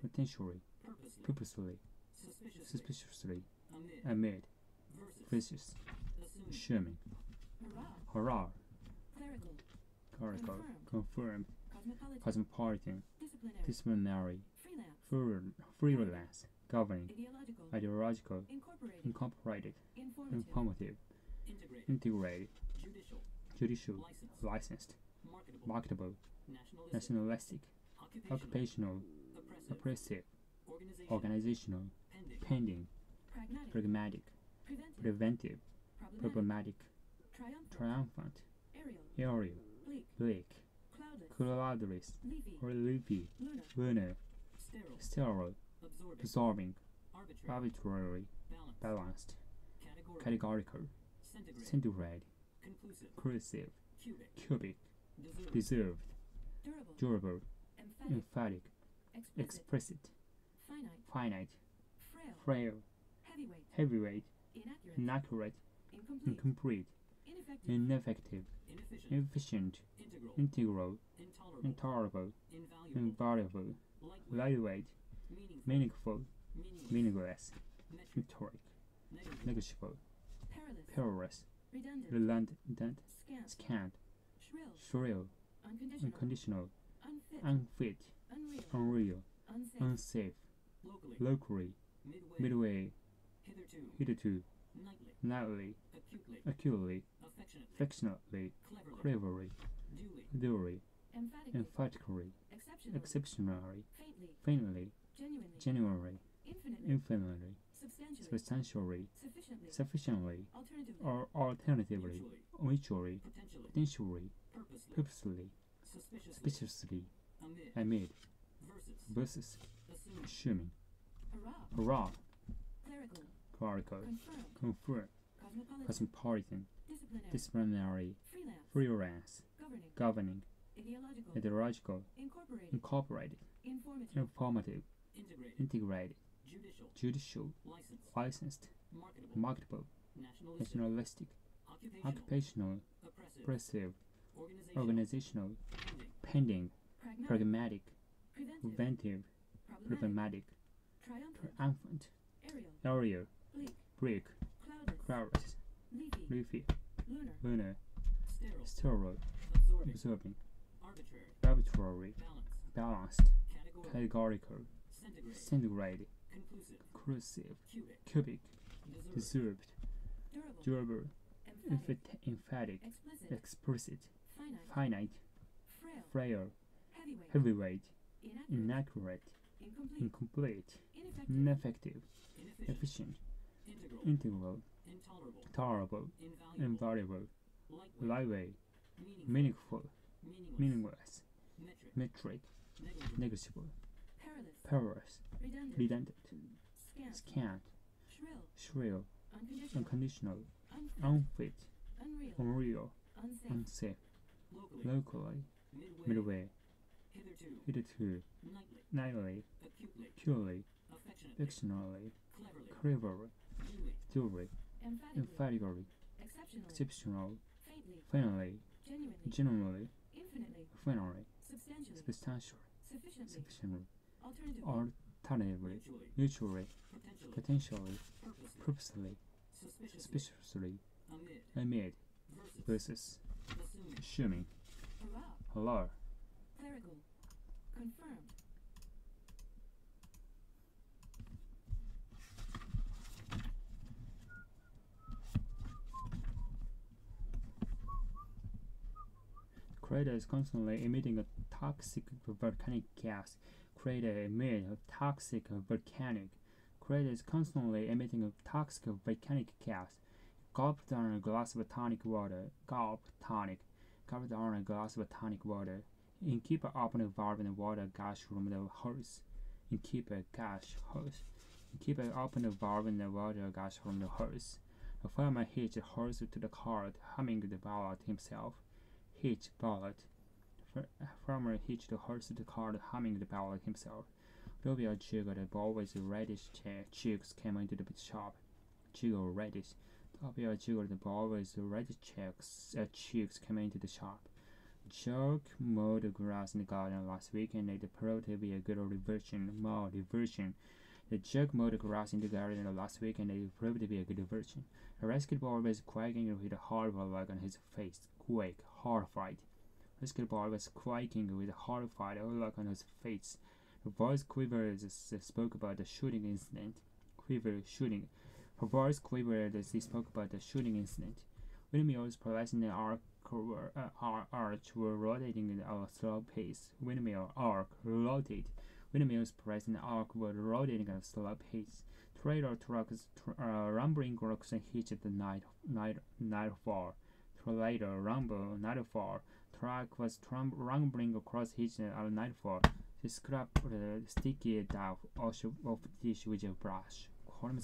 S2: potentially, purposely, suspiciously, amid,
S3: vicious,
S2: assuming,
S1: hurrah, clerical, Confirmed. cosmopolitan, disciplinary, freelance,
S3: free- freelance, governing,
S1: ideological, incorporated, informative,
S2: integrated, judicial, licensed, marketable, nationalistic, occupational, oppressive, organizational, pending,
S1: pragmatic, preventive, problematic, triumphant, aerial, bleak, cloudless,
S3: or leafy,
S1: lunar,
S3: lunar,
S2: sterile, absorbing, arbitrary, balanced, categorical, centigrade, conclusive,
S3: cursive,
S2: cubic,
S3: deserved,
S1: durable, emphatic, explicit,
S3: explicit,
S1: finite,
S3: finite,
S1: frail,
S3: frail,
S1: heavyweight,
S3: heavyweight,
S1: inaccurate,
S3: inaccurate,
S1: incomplete,
S3: incomplete,
S1: ineffective,
S3: ineffective,
S2: inefficient,
S3: inefficient,
S2: integral,
S3: integral,
S2: intolerable,
S3: intolerable,
S2: invaluable,
S3: invaluable,
S2: lightweight, meaningful,
S3: meaningful,
S2: meaningless, metric,
S3: rhetoric,
S2: negligible,
S1: perilous,
S3: perilous,
S1: redundant,
S3: redundant,
S1: scant,
S3: scant,
S1: shrill,
S3: shrill,
S1: unconditional,
S3: unconditional,
S1: unfit,
S3: unfit,
S1: unreal, unsafe,
S2: locally, midway, hitherto, nightly, acutely, affectionately, cleverly, duly,
S1: emphatically, exceptionally, faintly, genuinely, infinitely, substantially, sufficiently,
S3: or alternatively,
S2: mutually, potentially, purposely, suspiciously, amid, versus, assuming,
S1: hurrah, clerical,
S3: confirm,
S1: cosmopolitan, disciplinary, freelance, governing,
S3: governing,
S1: ideological,
S3: ideological,
S1: incorporated,
S3: incorporated,
S1: informative,
S3: informative,
S2: integrated,
S3: integrated,
S2: judicial,
S3: judicial,
S2: licensed,
S3: licensed,
S2: marketable,
S3: marketable,
S2: nationalistic,
S3: nationalistic,
S2: occupational, oppressive, organizational, pending,
S1: pragmatic, preventive, problematic, triumphant, aerial,
S3: break,
S1: cloudless, leafy, lunar,
S2: sterile,
S3: sterile,
S2: absorbing,
S3: observing,
S2: arbitrary, balanced, categorical, centigrade, conclusive, cubic, deserved,
S1: durable, emphatic, explicit, finite, frail, heavyweight, inaccurate, incomplete,
S3: incomplete,
S1: ineffective,
S3: ineffective,
S2: inefficient,
S3: efficient,
S2: integral,
S3: integral,
S2: intolerable,
S3: tolerable,
S2: invaluable,
S3: invaluable,
S2: lightweight, meaningful,
S3: meaningful,
S2: meaningless,
S3: meaningless,
S2: metric,
S3: metric,
S2: negligible,
S1: perilous,
S3: perilous,
S1: redundant,
S3: redundant,
S1: scant,
S3: scant,
S1: shrill,
S3: shrill,
S1: unconditional,
S3: unconditional,
S1: unfit,
S3: unfit,
S1: unreal,
S3: unreal,
S1: unsafe,
S3: unsafe,
S2: locally,
S3: locally,
S2: midway,
S3: midway,
S2: hitherto,
S3: hitherto,
S2: nightly,
S3: nightly,
S2: acutely,
S3: purely,
S2: affectionately,
S3: fictionally,
S2: cleverly,
S3: cleverly,
S2: duly,
S3: duly,
S1: emphatically,
S3: emphatically,
S1: exceptionally,
S3: exceptional,
S1: faintly,
S3: finally,
S1: genuinely,
S3: genuinely,
S1: infinitely,
S3: finally,
S1: substantially,
S3: substantial,
S1: sufficiently,
S3: sufficiently,
S1: alternatively,
S3: alternatively,
S2: mutually,
S3: mutually,
S2: potentially,
S3: potentially,
S2: purposely,
S3: purposely,
S2: suspiciously,
S3: suspiciously,
S2: amid,
S3: amid,
S2: versus,
S3: versus,
S2: assuming,
S3: assuming,
S1: hurrah, clerical, confirmed,
S3: crater is constantly emitting a toxic volcanic gas crater emit a toxic volcanic. Crater is constantly emitting a toxic volcanic gas. Gulp down a glass of tonic water. Gulp tonic. Gulp down a glass of tonic water. Innkeeper opened the valve and the water gush from the hose. Innkeeper gush hose. Innkeeper opened the valve and the water gush from the hose. The farmer hitched the horse to the cart, humming the ballad himself. Hitch ballad. F- farmer hitched the horse to the cart, humming the ballad himself. Robia jiggled the boy with the reddish cheeks came into the shop. Jiggle reddish. Robia jiggled the boy with the reddish cheeks, uh, cheeks came into the shop. Joke mowed the grass in the garden last week and it proved to be a good diversion. More diversion. The jug mowed the grass in the garden last week and it proved to be a good diversion. Rescued boy was quaking with a horrible look on his face. Quake, horrified. Rescued boy was quaking with a horrified look on his face. Her voice quivered as she spoke about the shooting incident. Quiver, shooting. Her voice quivered as she spoke about the shooting incident. Windmills possessing the arc our arch will rotate at a slow pace. Windmill arc rotate. Windmills press arc were rotating at a slow pace. Trailer trucks tr uh, rumbling trucks, hitched the night night nightfall. Trailer rumble nightfall. Truck was rumbling across hitched at nightfall. She scrubbed uh, the sticky down off the dish with a brush. Column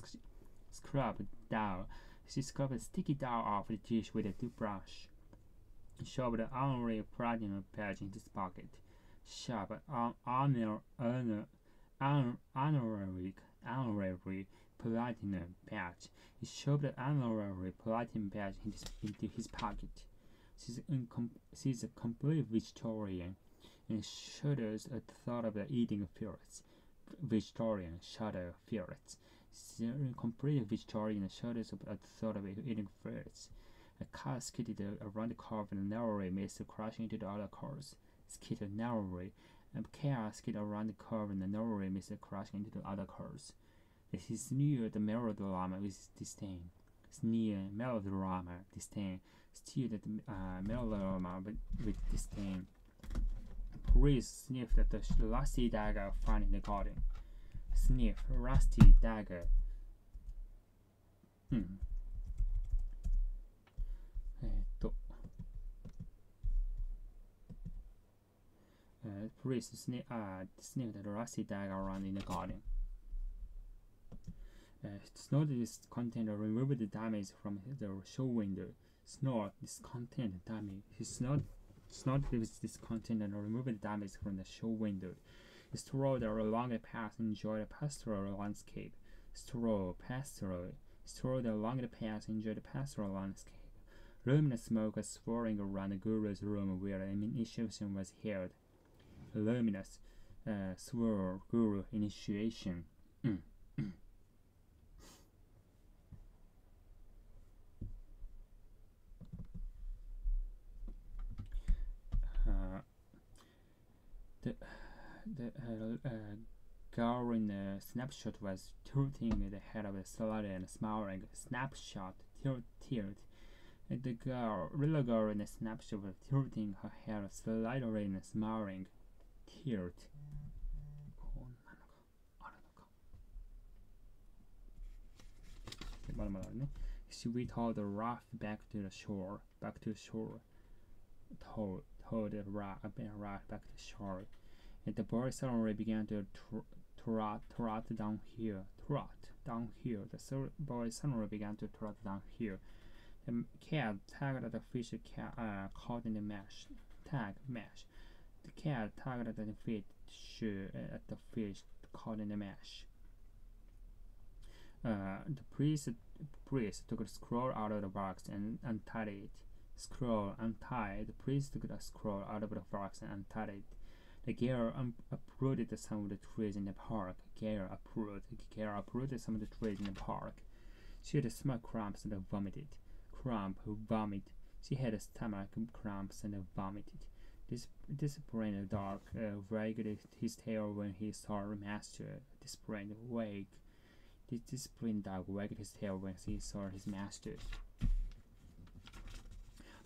S3: down. She scraped sticky down off the dish with a toothbrush. He shoved the honorary platinum badge into his pocket. Shoved an honor, honor, honor, honorary, honorary platinum badge. He shoved the honorary platinum badge into his, into his pocket. She's, incom- she's a complete Victorian and shudders at the thought of eating ferrets. Victorian shudder ferrets. She's a complete Victorian shudders at the thought of eating ferrets. A car skidded around the curve and narrowly missed crashing into the other cars. Skidded narrowly, and car skidded around the curve and narrowly missed crashing into the other cars. He sneered the melodrama with disdain. Sneered melodrama, disdain. Sneered the uh, melodrama with, with disdain. Police sniffed at the rusty dagger found in the garden. Sniff, rusty dagger. Hmm. Uh, police sniff, uh, sniffed the rusty dagger around in the garden. Uh, snort this content or remove the damage from the show window. Snort this content damage. He snort, snort this, content and remove the damage from the show window. He strolled along a path and enjoyed a pastoral landscape. Stroll, pastoral. Strolled along the path and enjoyed the pastoral landscape. Luminous smoke was swirling around the guru's room where the initiation was held. Luminous uh, swirl guru initiation. Mm. Uh, the the uh, uh, girl in the snapshot was tilting the head of the slowly and smiling. Snapshot tilt tilt. The girl, little girl in the snapshot was tilting her head slightly and smiling here She towed the raft back to the shore, back to shore, told, told the raft, raft back to shore. And the boys suddenly began to trot, trot down here, trot down here. The boys suddenly began to trot down here. The cat tagged the fish cat, uh, caught in the mesh, tag, mesh. The cat tagged at the fish, uh, at the fish caught in the mesh. Uh, the priest, priest took the scroll out of the box and untied it. Scroll untied. The priest took the scroll out of the box and untied it. The girl um, uprooted some of the trees in the park. Girl uprooted. Girl uprooted some of the trees in the park. She had stomach cramps and vomited. Cramp, vomit. She had a stomach cramps and vomited. This disciplined dog uh, wagged his tail when he saw master. Disciplined wag. This disciplined dog wagged his tail when he saw his master.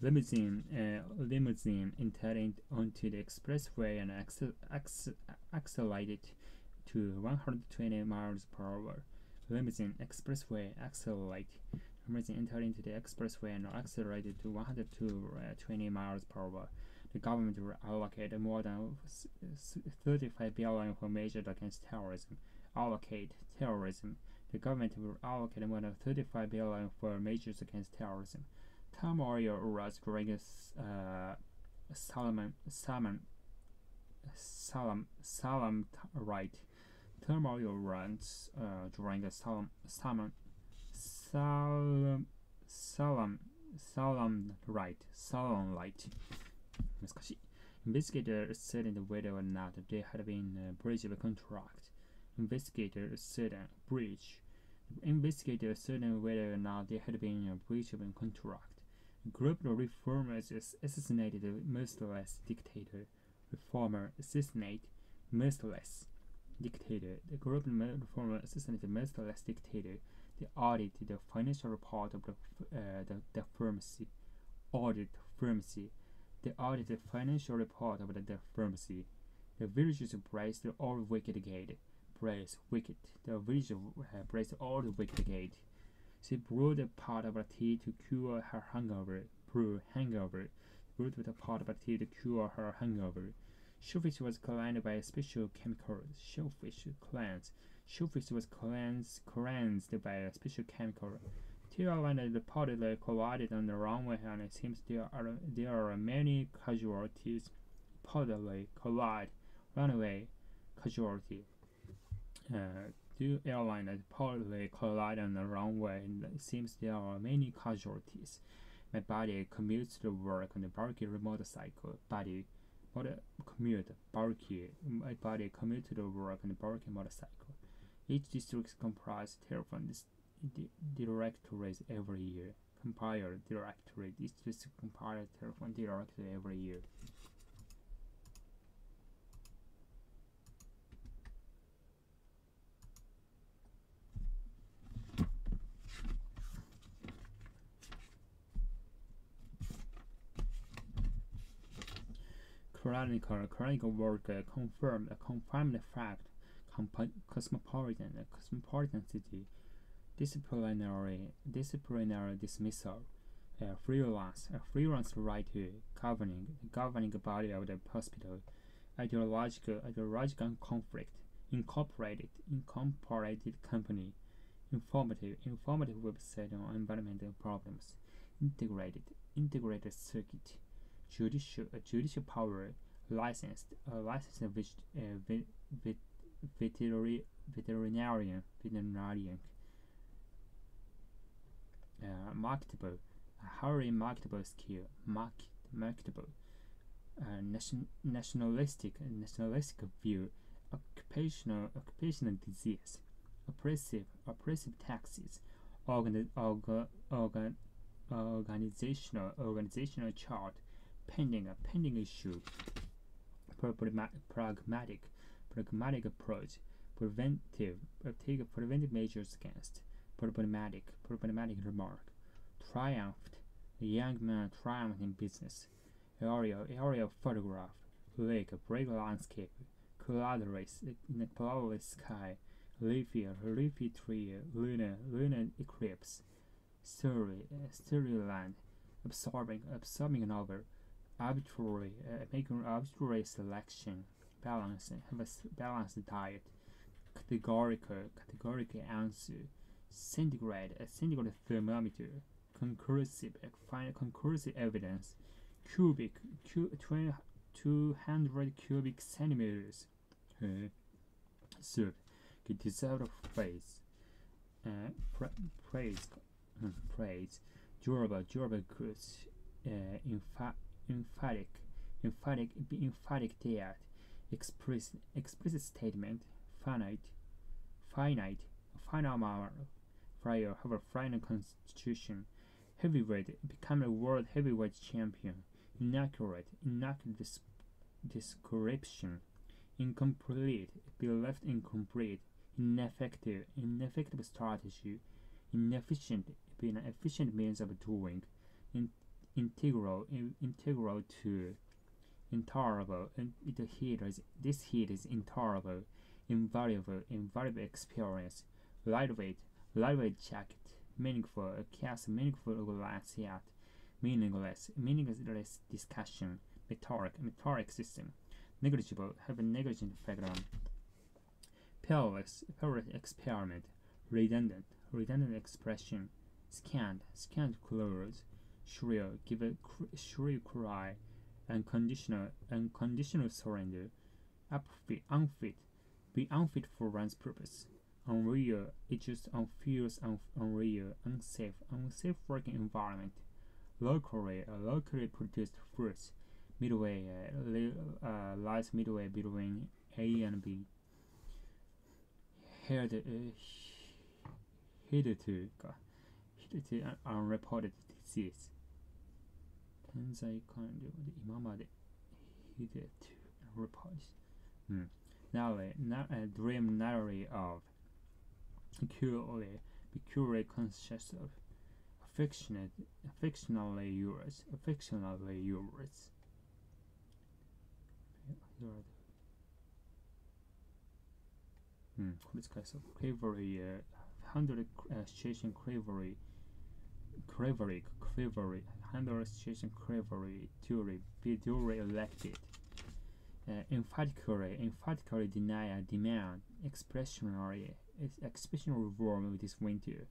S3: limousine, uh, limousine entered onto the expressway and accel- accel- accelerated to 120 miles per hour. Limousine expressway accelerate. Limousine entered into the expressway and accelerated to 120 miles per hour. The government will allocate more than s- s- 35 billion for measures against terrorism. Allocate terrorism. The government will allocate more than 35 billion for measures against terrorism. Turmoil arose during a s- uh, Salomon, Salmon, Salam, Salam right. Turmoil runs uh, during the Salam, Salmon, Salam, Salam, Salam right, Salam light. Miskashi. Investigators said in whether or not there had been a breach of a contract. Investigators said uh, a breach. Investigators said whether or not there had been a breach of a contract. A group of reformers assassinated a merciless dictator. Reformer assassinate merciless dictator. The group of reformers assassinated a merciless dictator. They audited the financial report of the, uh, the, the pharmacy. Audit pharmacy they audited the financial report of the, the pharmacy. The villagers braced all wicked gate. Brace wicked. The villagers uh, all the wicked gate. She brewed a pot of tea to cure her hangover. Brew hangover. Brewed with a pot of tea to cure her hangover. Shellfish was cleansed by a special chemicals. Shellfish cleansed. Shellfish was cleansed, cleansed by a special chemical. Two airliners reportedly collided on the runway, and it seems there are there are many casualties. Reportedly collide runway casualty. Uh, two airliners reportedly collide on the runway, and it seems there are many casualties. My body commutes to work on a bulky motorcycle. Body motor commute bulky. My body commute to work on a bulky motorcycle. Each district comprises di- directories every year. Compile directory. Each district compile telephone directory every year. Chronicle, chronicle work uh, confirmed, uh, confirmed fact cosmopolitan, a cosmopolitan city, disciplinary, disciplinary dismissal, uh, freelance, a freelance writer governing, the governing body of the hospital, ideological, ideological conflict, incorporated, incorporated company, informative, informative website on environmental problems, integrated, integrated circuit, judicial, uh, judicial power, licensed, uh, licensed uh, vet, vet, veterinary, veterinarian, veterinarian, uh, marketable, highly marketable skill, market, marketable, uh, nation, nationalistic, nationalistic view, occupational, occupational disease, oppressive, oppressive taxes, organ, organ, organ, organizational, organizational chart, pending, pending issue, pragmatic, pragmatic approach, preventive, take preventive measures against, problematic, problematic remark, triumphed, the young man triumphed in business, aerial, aerial photograph, lake, break landscape, cloudless, in a cloudless sky, leafy, leafy tree, lunar, lunar eclipse, story, uh, storyline, absorbing, absorbing novel, arbitrary, uh, making arbitrary selection, balance, have a balanced diet, categorical, categorical answer, centigrade, a centigrade thermometer, conclusive, conclusive evidence, cubic, cu- twen- 200 cubic centimeters, uh, soup, it deserved praise, uh, pra- praise, uh, praise, durable, durable goods, uh, empha- emphatic, emphatic, emphatic death, explicit, explicit statement, finite, finite, final amount, have a final constitution, heavyweight, become a world heavyweight champion, inaccurate, inaccurate des- description, incomplete, be left incomplete, ineffective, ineffective strategy, inefficient, be an efficient means of doing, in, integral in, integral to. Intolerable and the heat is this heat is intolerable invaluable invaluable experience. Lightweight lightweight jacket meaningful a cast meaningful glass yet meaningless meaningless discussion metallic metallic system. Negligible have a negligent on perilous perilous experiment. Redundant redundant expression. Scanned scanned clothes shrill give a cr- shrill cry. Unconditional unconditional surrender. Unfit unfit. Be unfit for one's purpose unreal it just unfeels un- unreal unsafe unsafe working environment locally uh, locally produced fruits midway uh, li- uh, lies midway between A and B here the uh, hitherto か hitherto un- unreported disease 天在完了で今まで hitherto unreported うん narrowly na- uh, dream narrowly of Curiously, Curry consists of affectionate, affectionately yours, affectionately yours. Hmm, this case of quavery, uh, 100 uh, quavery, quavery, Cravery, Cravery, 100 quavery, duly, be Dury elected. Uh, emphatically, emphatically deny a demand, expressionary ex- expressionary warm this winter.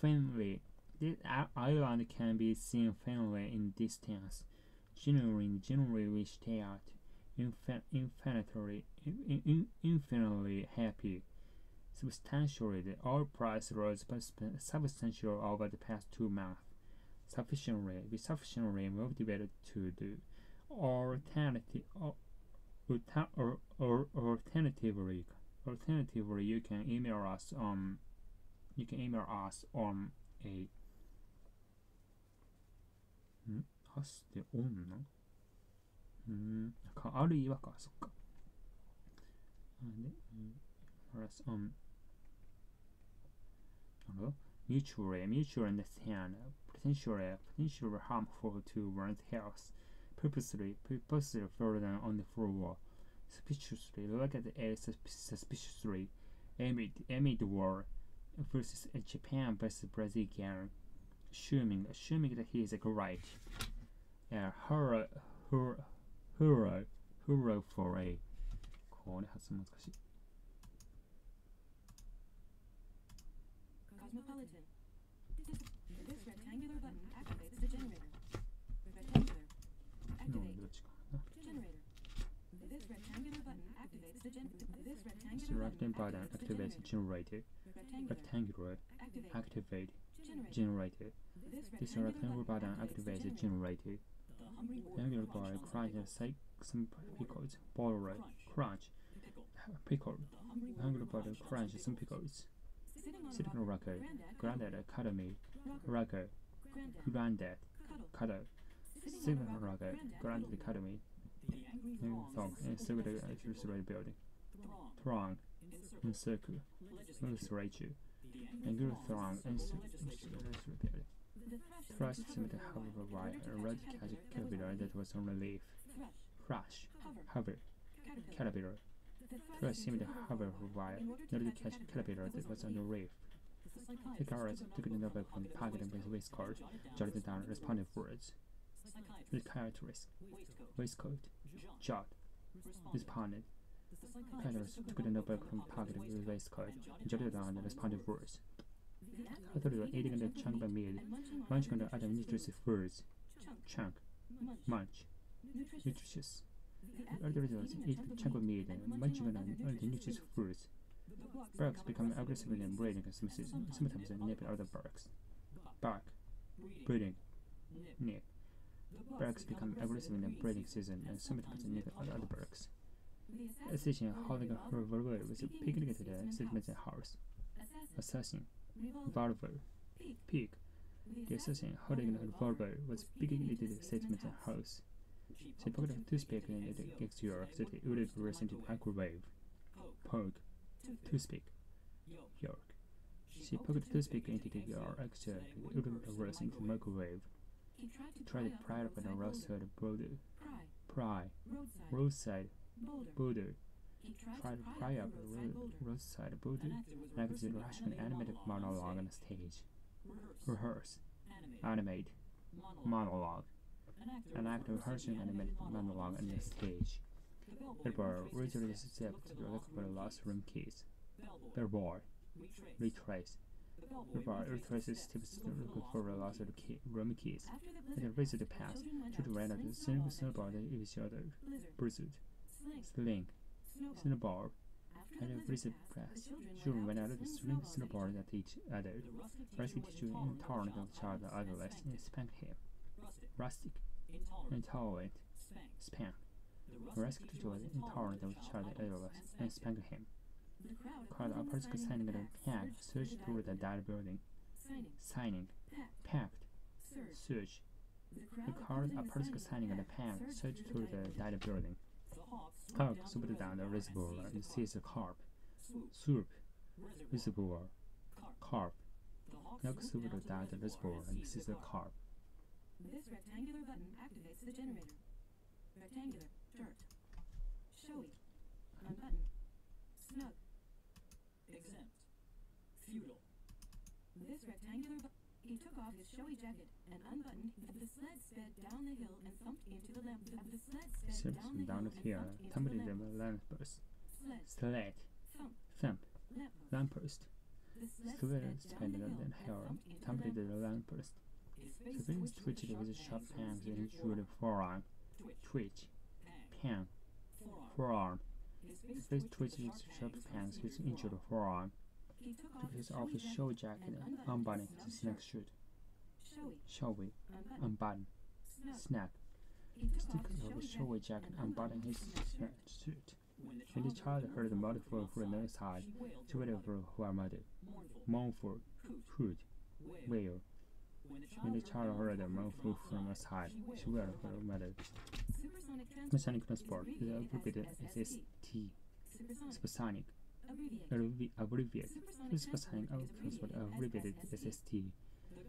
S3: Finally this island can be seen faintly in distance. Genuinely genuinely wished out. Infin- infinitely in, in, infinitely happy. Substantially the oil price rose substantially over the past two months. Sufficiently be sufficiently motivated to do alternative or, or, or alternatively alternatively you can email us on you can email us on a んus って on なうーんかあるいはかそっかなんで、うん、us on なるほど mutually mutually understand potentially potentially harmful to one's health purposely purposely further on the floor suspiciously look at it sus- suspiciously amid amid war versus uh, Japan versus Brazil game assuming assuming that he is right yeah hurrah hurrah hurrah hurrah for a これ発音難しい
S1: Cosmopolitan.
S3: rectangle button
S1: the
S3: activates generator
S1: Rectangular. Activate. Generator. This
S3: rectangular button activates generator Angular bar
S2: crunched on
S3: crunch and say some pickles boiler crunch
S2: pickle.
S3: Angular bar crunch some pickles
S1: Sitting on
S3: Silicon. Rocker
S1: Granddad.
S3: Academy.
S1: Rocker Granddad. Cuddle. On
S3: Silicon. Rocker
S1: Granddad.
S3: Academy
S2: The angry
S3: and
S2: the legislature.
S3: Building
S2: Throng
S3: Throng
S2: encircled
S3: and Circle
S2: legislature.
S3: Legislature Angular and
S2: the legislature.
S3: Building
S1: The thrush.
S3: Thrust seemed to
S1: for a
S3: red
S1: caterpillar
S3: that was on relief
S1: Thrush. Hover. Caterpillar.
S3: Thrust seemed hover
S1: for a
S3: to catch caterpillar that was on the reef
S2: The
S3: The guards
S2: took a notebook
S3: from the pocket of his waistcoat,
S2: jotted
S3: down responding words.
S2: Psychiatrist. Waistcoat. jot, Responded.
S3: Responded.
S2: The
S3: psychiatrist took a notebook from the pocket of his waistcoat, and jotted down the responding words.
S1: The
S3: was
S1: was
S3: eating a
S1: chunk and munching on
S3: the other
S1: nutritious
S3: foods.
S1: Chunk. Munch. Nutritious.
S3: nutritious.
S1: The
S3: The other
S1: athlete
S3: was
S1: was
S3: eat a chunk and munching on the nutritious foods.
S1: Bugs
S3: become aggressive and breeding, and sometimes they nip other barks. Bark, breeding,
S2: Nip.
S3: Barks become aggressive in the breeding season, and sometimes nip other other barks.
S1: The
S3: A station holding a revolver with a picnic at the settlement house.
S1: Assassin.
S3: Assassin,
S1: Revolver. Pig.
S3: pig. The assassin holding a revolver was picnicking at the settlement house. She pocketed a toothpick and it gets your city would burst into microwave. Poke, toothpick, york. She poked the toothpick into the your extra it would burst into microwave.
S1: Tried to pry up a
S3: the
S1: roadside. Pry.
S3: Pry.
S1: Roadside. Boulder.
S3: boulder.
S1: He tried,
S3: Tried
S1: to pry up a roadside
S3: ro-
S1: boulder.
S3: roadside boulder. The
S2: rehearsing
S3: Russian animated monologue on the stage.
S2: Rehearse.
S3: Rehearse.
S2: Animate.
S3: Animate.
S2: Monologue.
S3: Monologue.
S2: An actor rehearsing
S3: rehearsing animated monologue on the stage.
S2: The bellboy steps,
S3: to the look for the lost room keys.
S2: Bellboy. Retrace. The bellboy
S3: Therefore,
S2: retraced
S3: retrace
S2: his
S3: his
S2: steps,
S3: to look for the lost key, room keys.
S1: After the
S3: the visit the
S1: passed,
S3: past,
S1: the children went
S3: children
S1: out
S3: ran
S1: to
S3: out to
S1: sling
S3: sing
S1: snowballs
S3: snowball
S1: at
S3: at each other.
S1: Blizzard. Sling.
S3: Sling.
S1: Snowball.
S3: Snowball.
S1: After
S3: And
S1: the
S3: the
S1: passed, the
S3: passed.
S1: children went out to
S3: to
S1: sling snowballs at each
S3: snowballs at each other.
S2: The
S3: Rusty
S2: teacher intolerant of
S3: of
S2: the
S3: child
S2: child
S3: idolized
S2: and
S3: and spanked him.
S2: Rustic. Intolerant. Spanked.
S3: Spank.
S2: The
S3: The
S2: rustic teacher was intolerant of
S3: of
S2: child idolized and spanked
S3: him.
S1: The crowd
S3: Crowd
S1: opposing
S3: opposed
S1: the
S3: signing
S1: signing
S3: of
S1: of
S3: the
S1: the
S3: pack
S1: pact
S3: surged through the died building.
S1: Signing.
S3: Signing.
S1: Pact.
S3: Packed.
S1: Surge. The
S3: The
S1: crowd
S3: opposed
S1: the
S3: signing of the pack
S1: pact
S3: surged through the died building.
S2: Hawk swooped down the
S3: reservoir and seized carp.
S2: Swoop. Reservoir. Carp.
S3: Carp.
S2: Hawk swooped down the reservoir
S3: and seized carp.
S1: This rectangular button activates the generator. Rectangular. Dirt. Showy. Unbutton. Snug.
S2: Exempt. Feudal.
S1: This rectangular bu- He took off his showy jacket and unbuttoned. The sled sped down the hill and thumped into the lamp. The sled sped
S3: Sips
S1: down the
S3: down
S1: hill
S3: the
S1: and
S3: hill,
S1: thumped into
S3: tumbled
S1: the lamp.
S3: the lamppost.
S1: Sled.
S3: Sled.
S1: Thump.
S3: Thump.
S1: Lamppost.
S3: Lamppost.
S1: The sled
S3: Slid
S1: sped
S3: sped
S1: down
S3: down
S1: the
S3: the
S1: hill and
S3: hill,
S1: thumped into the
S3: tumbled in
S1: lamp.
S3: the lamppost.
S2: His
S3: The
S2: face
S3: face
S2: twitched
S3: twitched with his sharp pangs and drew the forearm.
S2: Twitch.
S3: Twitch.
S2: Pang.
S3: Pang.
S2: Forearm.
S3: Forearm.
S2: His
S3: The
S2: face
S3: face
S2: twitched
S3: twitched
S2: with
S3: with
S2: sharp
S3: sharp
S2: pangs
S3: pangs
S2: injured
S3: injured
S2: the
S3: the forearm.
S1: He took
S3: Took
S1: off
S3: his
S1: his
S3: off his showy jacket and unbuttoned his snug shirt.
S1: Showy.
S3: Shall we?
S1: Unbutton.
S3: Unbutton. Snap.
S1: He took
S3: Took
S1: off his
S3: off his
S1: showy
S3: showy
S1: jacket
S3: jacket
S1: and
S3: and unbuttoned his
S1: snug shirt.
S3: shirt.
S2: When the
S3: child heard the mother fall from the
S2: outside,
S3: side,
S2: she wailed
S3: she
S2: to her
S3: waited
S2: mother.
S3: for her mother.
S2: Mournful.
S3: Mournful.
S2: Hoot.
S3: Hoot.
S2: Wail.
S3: Wail.
S2: When the
S3: child heard the mother fall from the side, she waited for her mother.
S1: Supersonic transport.
S3: Mechanic transport is
S1: abbreviated
S3: abbreviated
S1: as
S3: as ST.
S1: Supersonic.
S3: Supersonic.
S1: Abbreviate.
S3: Abbrevi- Abbreviate.
S1: Supersonic
S3: Supersonic
S1: transport is
S3: transport
S1: abbreviated
S3: abbreviated
S1: as
S3: as
S1: ST.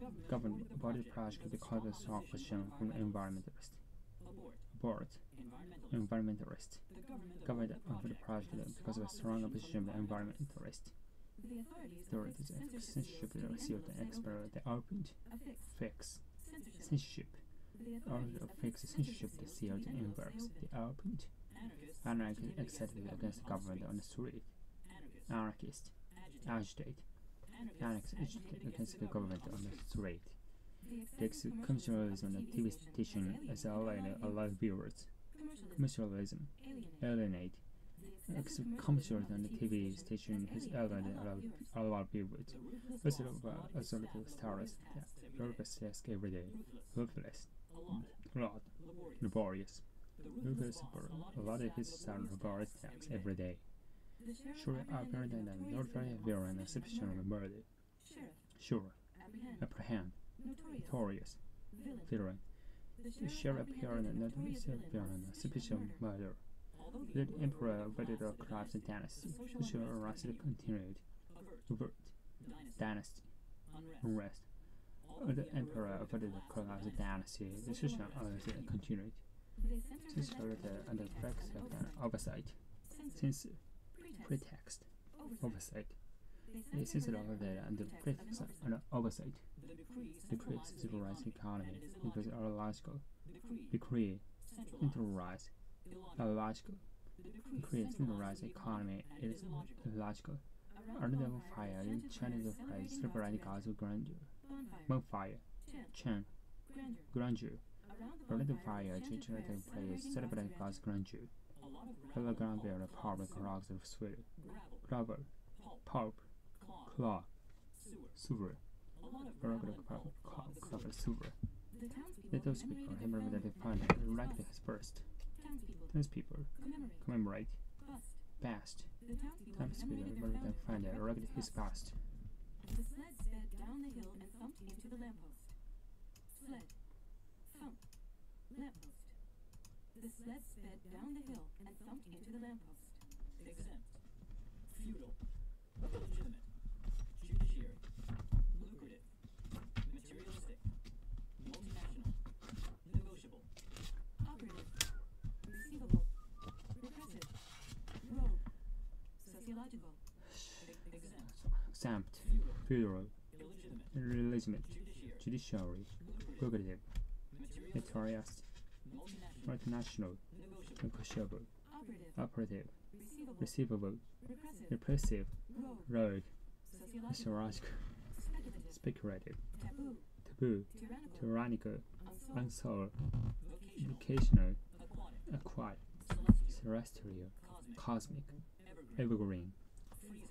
S2: The the
S3: body
S2: project
S3: of
S2: strong
S3: strong
S2: opposition
S3: opposition from environmentalists. Board.
S2: Environmentalist. The government
S3: Government
S2: the
S3: project because of a strong opposition from environmentalists.
S1: The authorities
S3: is
S1: censorship to
S3: sealed the expert the opened fix
S1: Censorship.
S3: censorship
S1: The
S3: or
S1: authorities
S3: the
S1: affixed
S3: fix censorship
S1: to
S3: sealed the
S1: envelopes they
S3: they opened
S2: agitated
S3: accepted against the government on the street anarchist
S2: Agitate. Agitated
S3: against the government on the street
S1: The
S3: commercialism on the TV station
S1: as
S3: as alienated a lot of viewers
S1: Commercialism. Alienate.
S3: commercialism on the TV
S1: station
S3: has
S1: has
S3: alienated a lot of a lot of viewers As
S2: a
S3: stars
S2: tasks every day.
S3: Ruthless task every day
S2: Ruthless.
S3: Lot
S2: Laborious. Allotted
S3: a lot of his
S2: staff
S3: laborious tasks every day Sure
S1: apprehended the
S3: and
S1: notorious villain
S3: and
S1: of
S3: of murder Sure
S1: Apprehend. Notorious. Villain. The
S3: The sheriff appeared and
S1: the
S3: notorious villain
S1: on
S3: and murder The
S2: the
S3: emperor
S2: of
S3: avoided
S2: class
S3: a
S2: of
S3: collapse
S2: dynasty, unrest
S3: unrest continued
S2: Avert. Dynasty. Unrest.
S3: the emperor avoided a collapse in dynasty the unrest continued This
S1: the network
S3: under
S1: pretext
S3: practice of an oversight
S1: Censor. Pretext. Oversight.
S3: This
S1: is
S3: They
S1: censored
S3: censored
S1: the
S3: over under
S1: pretext an
S3: and oversight
S2: The decree
S3: decree
S2: centralizes
S3: economy
S2: and it is
S3: because
S2: illogical The decree
S3: decree
S2: centralized.
S3: centralized
S2: Illogical.
S3: illogical
S2: The decree
S3: decree
S2: centralizes
S3: centralized
S2: the
S3: economy is
S2: is illogical.
S3: illogical
S1: Around
S3: under
S1: the
S3: fire in
S1: chanted
S3: China
S1: prayers
S3: the praise
S1: celebrating
S3: celebrating
S1: God's
S3: God's grandeur
S1: Bonfire. chant Grandeur. Around the
S3: Around the
S1: bonfire,
S3: fire,
S1: chanted
S3: chanted
S1: prayers
S3: praise,
S1: celebrating
S3: celebrating
S1: God's
S3: God's grandeur. The ground power with rocks of sweet,
S2: gravel, pulp,
S3: claw,
S2: lot of
S3: gravel,
S2: and clog the
S1: townspeople
S3: remember that they
S1: with
S3: erected
S1: busts.
S3: his first.
S1: Townspeople commemorate.
S3: past.
S1: Townspeople
S3: remember
S1: founding
S3: they found
S1: with
S3: erected his
S1: busts. The sled sped down the hill and thumped into the lamppost. Sled. Thump. Lamppost. The sled sped down the hill and thumped into the lamppost.
S2: Exempt. Feudal. legitimate, Judiciary. Lucrative. Materialistic. Multinational. Negotiable. Operative. Receivable. Repressive. Rogue. Sociological.
S3: Exempt.
S2: Exempt.
S3: Feudal.
S2: Illegitimate. Judiciary. Lucrative. materialistic multinational, negotiable,
S1: operative, receivable,
S3: receivable,
S1: repressive,
S3: repressive,
S1: rogue, sociological, speculative, taboo,
S3: taboo,
S1: tyrannical, unsolved,
S3: unsolved,
S2: vocational,
S3: vocational,
S2: aquatic,
S3: aquatic,
S2: celestial, cosmic, evergreen,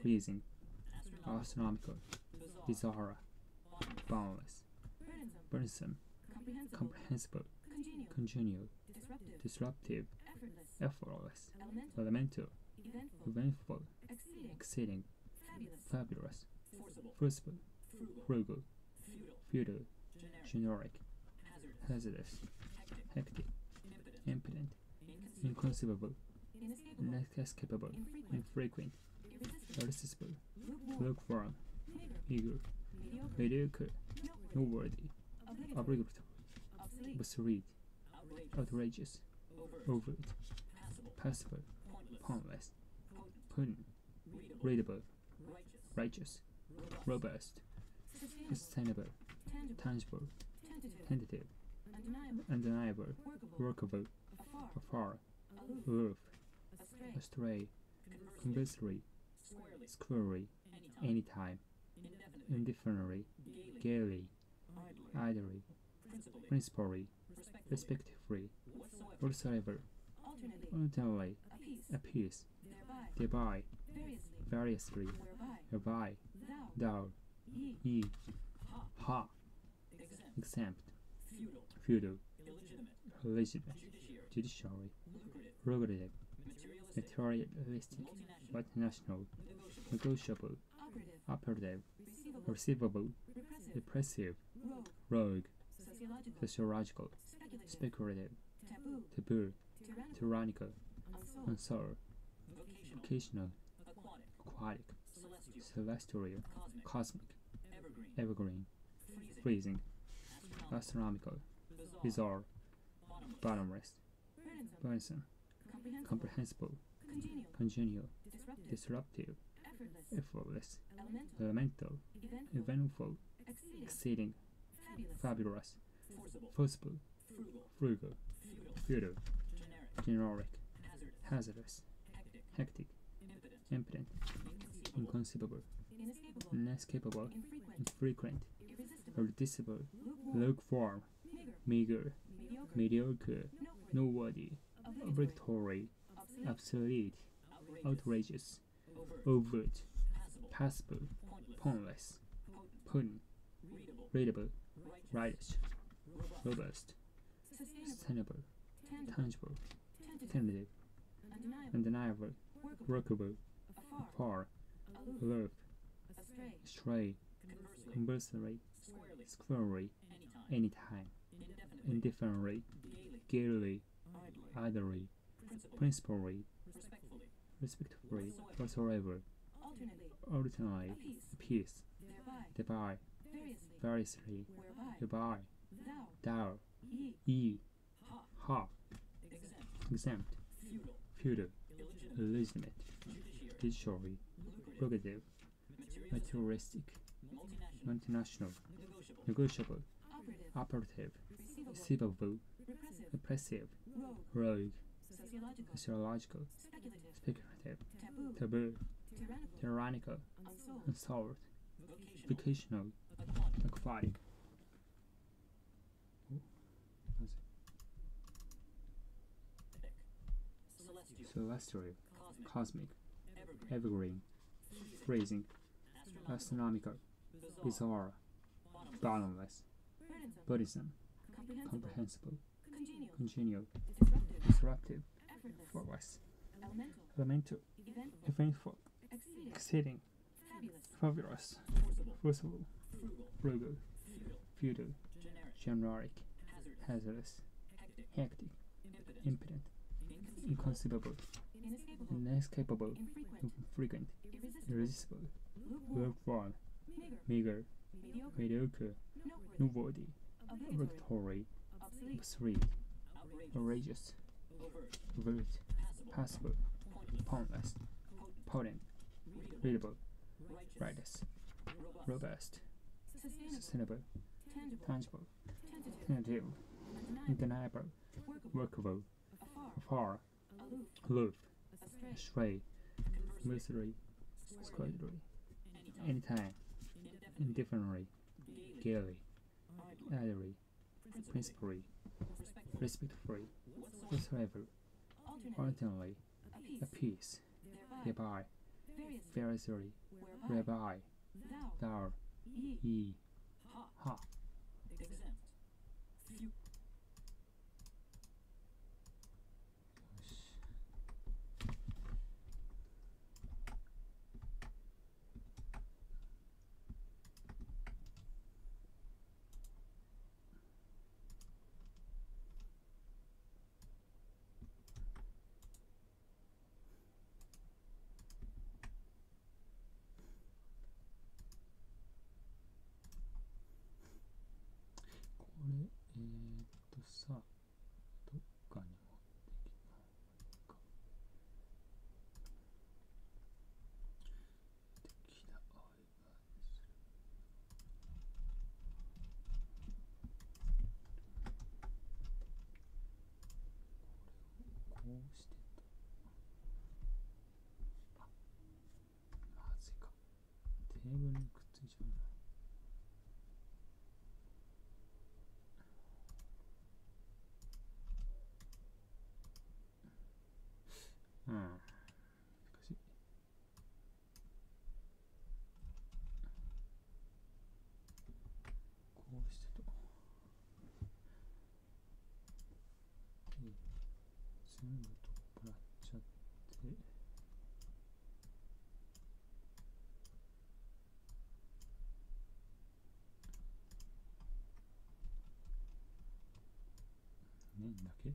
S2: freezing, astronomical, bizarre, boundless, burdensome, comprehensible, congenial,
S3: congenial,
S2: disruptive,
S3: disruptive,
S1: effortless,
S2: effortless,
S1: elemental,
S2: elemental,
S1: eventful,
S2: eventful,
S1: exceeding,
S2: exceeding,
S1: fabulous,
S2: fabulous,
S3: forcible,
S2: forcible,
S3: frugal,
S2: frugal,
S3: feudal,
S2: feudal,
S3: generic,
S2: generic,
S3: hazardous,
S2: hazardous,
S3: hectic,
S2: impotent,
S3: impotent,
S2: inconceivable, inescapable,
S1: infrequent,
S2: infrequent,
S1: irresistible, lukewarm, meager, mediocre,
S2: mediocre,
S1: noteworthy, obligatory, obsolete,
S2: obsolete,
S3: outrageous, oh,
S2: outrageous,
S3: overt, passable, pointless, potent,
S2: readable,
S3: readable,
S2: righteous,
S3: righteous,
S2: robust,
S1: sustainable, tangible,
S2: tangible,
S1: tentative,
S2: tentative,
S1: undeniable,
S2: undeniable,
S1: workable, afar, aloof, astray,
S2: astray,
S3: conversely,
S2: conversely,
S3: squarely,
S2: squarely,
S3: anytime, indefinitely,
S2: indefinitely,
S3: gaily, idly, principally, respectively, whatsoever,
S1: alternately, apiece,
S2: appease,
S1: thereby, variously, whereby, thou, ye,
S3: ha, exempt, feudal, illegitimate,
S2: legitimate,
S3: judiciary, lucrative, materialistic, multinational, negotiable,
S1: operative, receivable, repressive, rogue, sociological, speculative, taboo, tyrannical, unsolved,
S3: vocational, aquatic, celestial, cosmic, evergreen, freezing, astronomical, bizarre, bottomless,
S1: burdensome, comprehensible, congenial, disruptive, effortless, elemental, eventful, exceeding, fabulous,
S3: forcible, frugal, feudal, generic, hazardous, hectic, impotent, inconceivable,
S1: inescapable, infrequent, irresistible, lukewarm, meager, mediocre, noteworthy, obligatory, obsolete,
S3: outrageous, overt, passable, pointless, potent, readable, righteous, robust,
S1: sustainable, tangible, tentative, undeniable, workable,
S2: far,
S1: aloof,
S2: stray,
S3: conversely, squarely, anytime, indefinitely, gaily, idly,
S2: principally, respectfully, whatsoever,
S1: alternately,
S2: peace,
S1: thereby, variously, whereby, thou, ye,
S3: ha, exempt, feudal, illegitimate,
S2: illegitimate,
S3: judiciary,
S2: prerogative,
S3: materialistic, multinational, negotiable,
S1: operative, receivable, repressive, rogue, sociological, speculative, taboo, tyrannical, unsolved,
S3: vocational, aquatic,
S2: aquatic.
S3: Celestial, cosmic, evergreen, freezing, astronomical, bizarre, bottomless,
S1: burdensome, comprehensible, congenial, disruptive, effortless, elemental, eventful, exceeding, fabulous,
S3: forcible, frugal, feudal, generic, hazardous, hectic, impotent, inconceivable,
S1: inescapable, infrequent, irresistible,
S2: well-born,
S1: meager, mediocre, nobody,
S2: victory,
S1: obsolete,
S3: outrageous, overt, passable, pointless, potent, readable, righteous, robust,
S1: sustainable, tangible, tentative, undeniable, workable, afar, aloof, astray,
S2: mercenary,
S3: squadry,
S2: anytime,
S3: indifferently,
S2: gaily, idly, principally, respectfully, whatsoever,
S1: alternately, apiece, thereby, variously, whereby, thou, ye,
S2: ha.
S3: almost Okay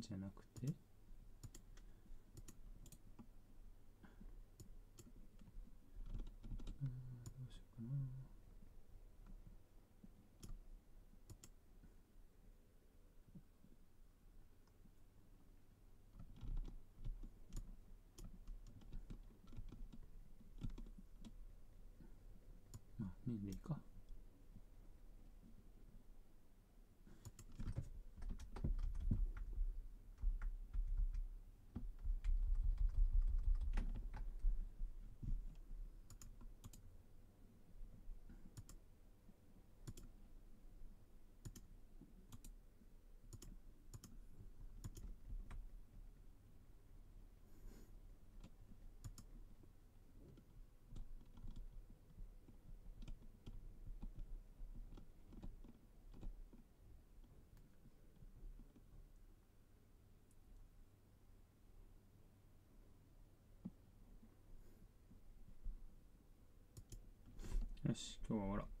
S3: じゃなくて？よし、今日は終わろう。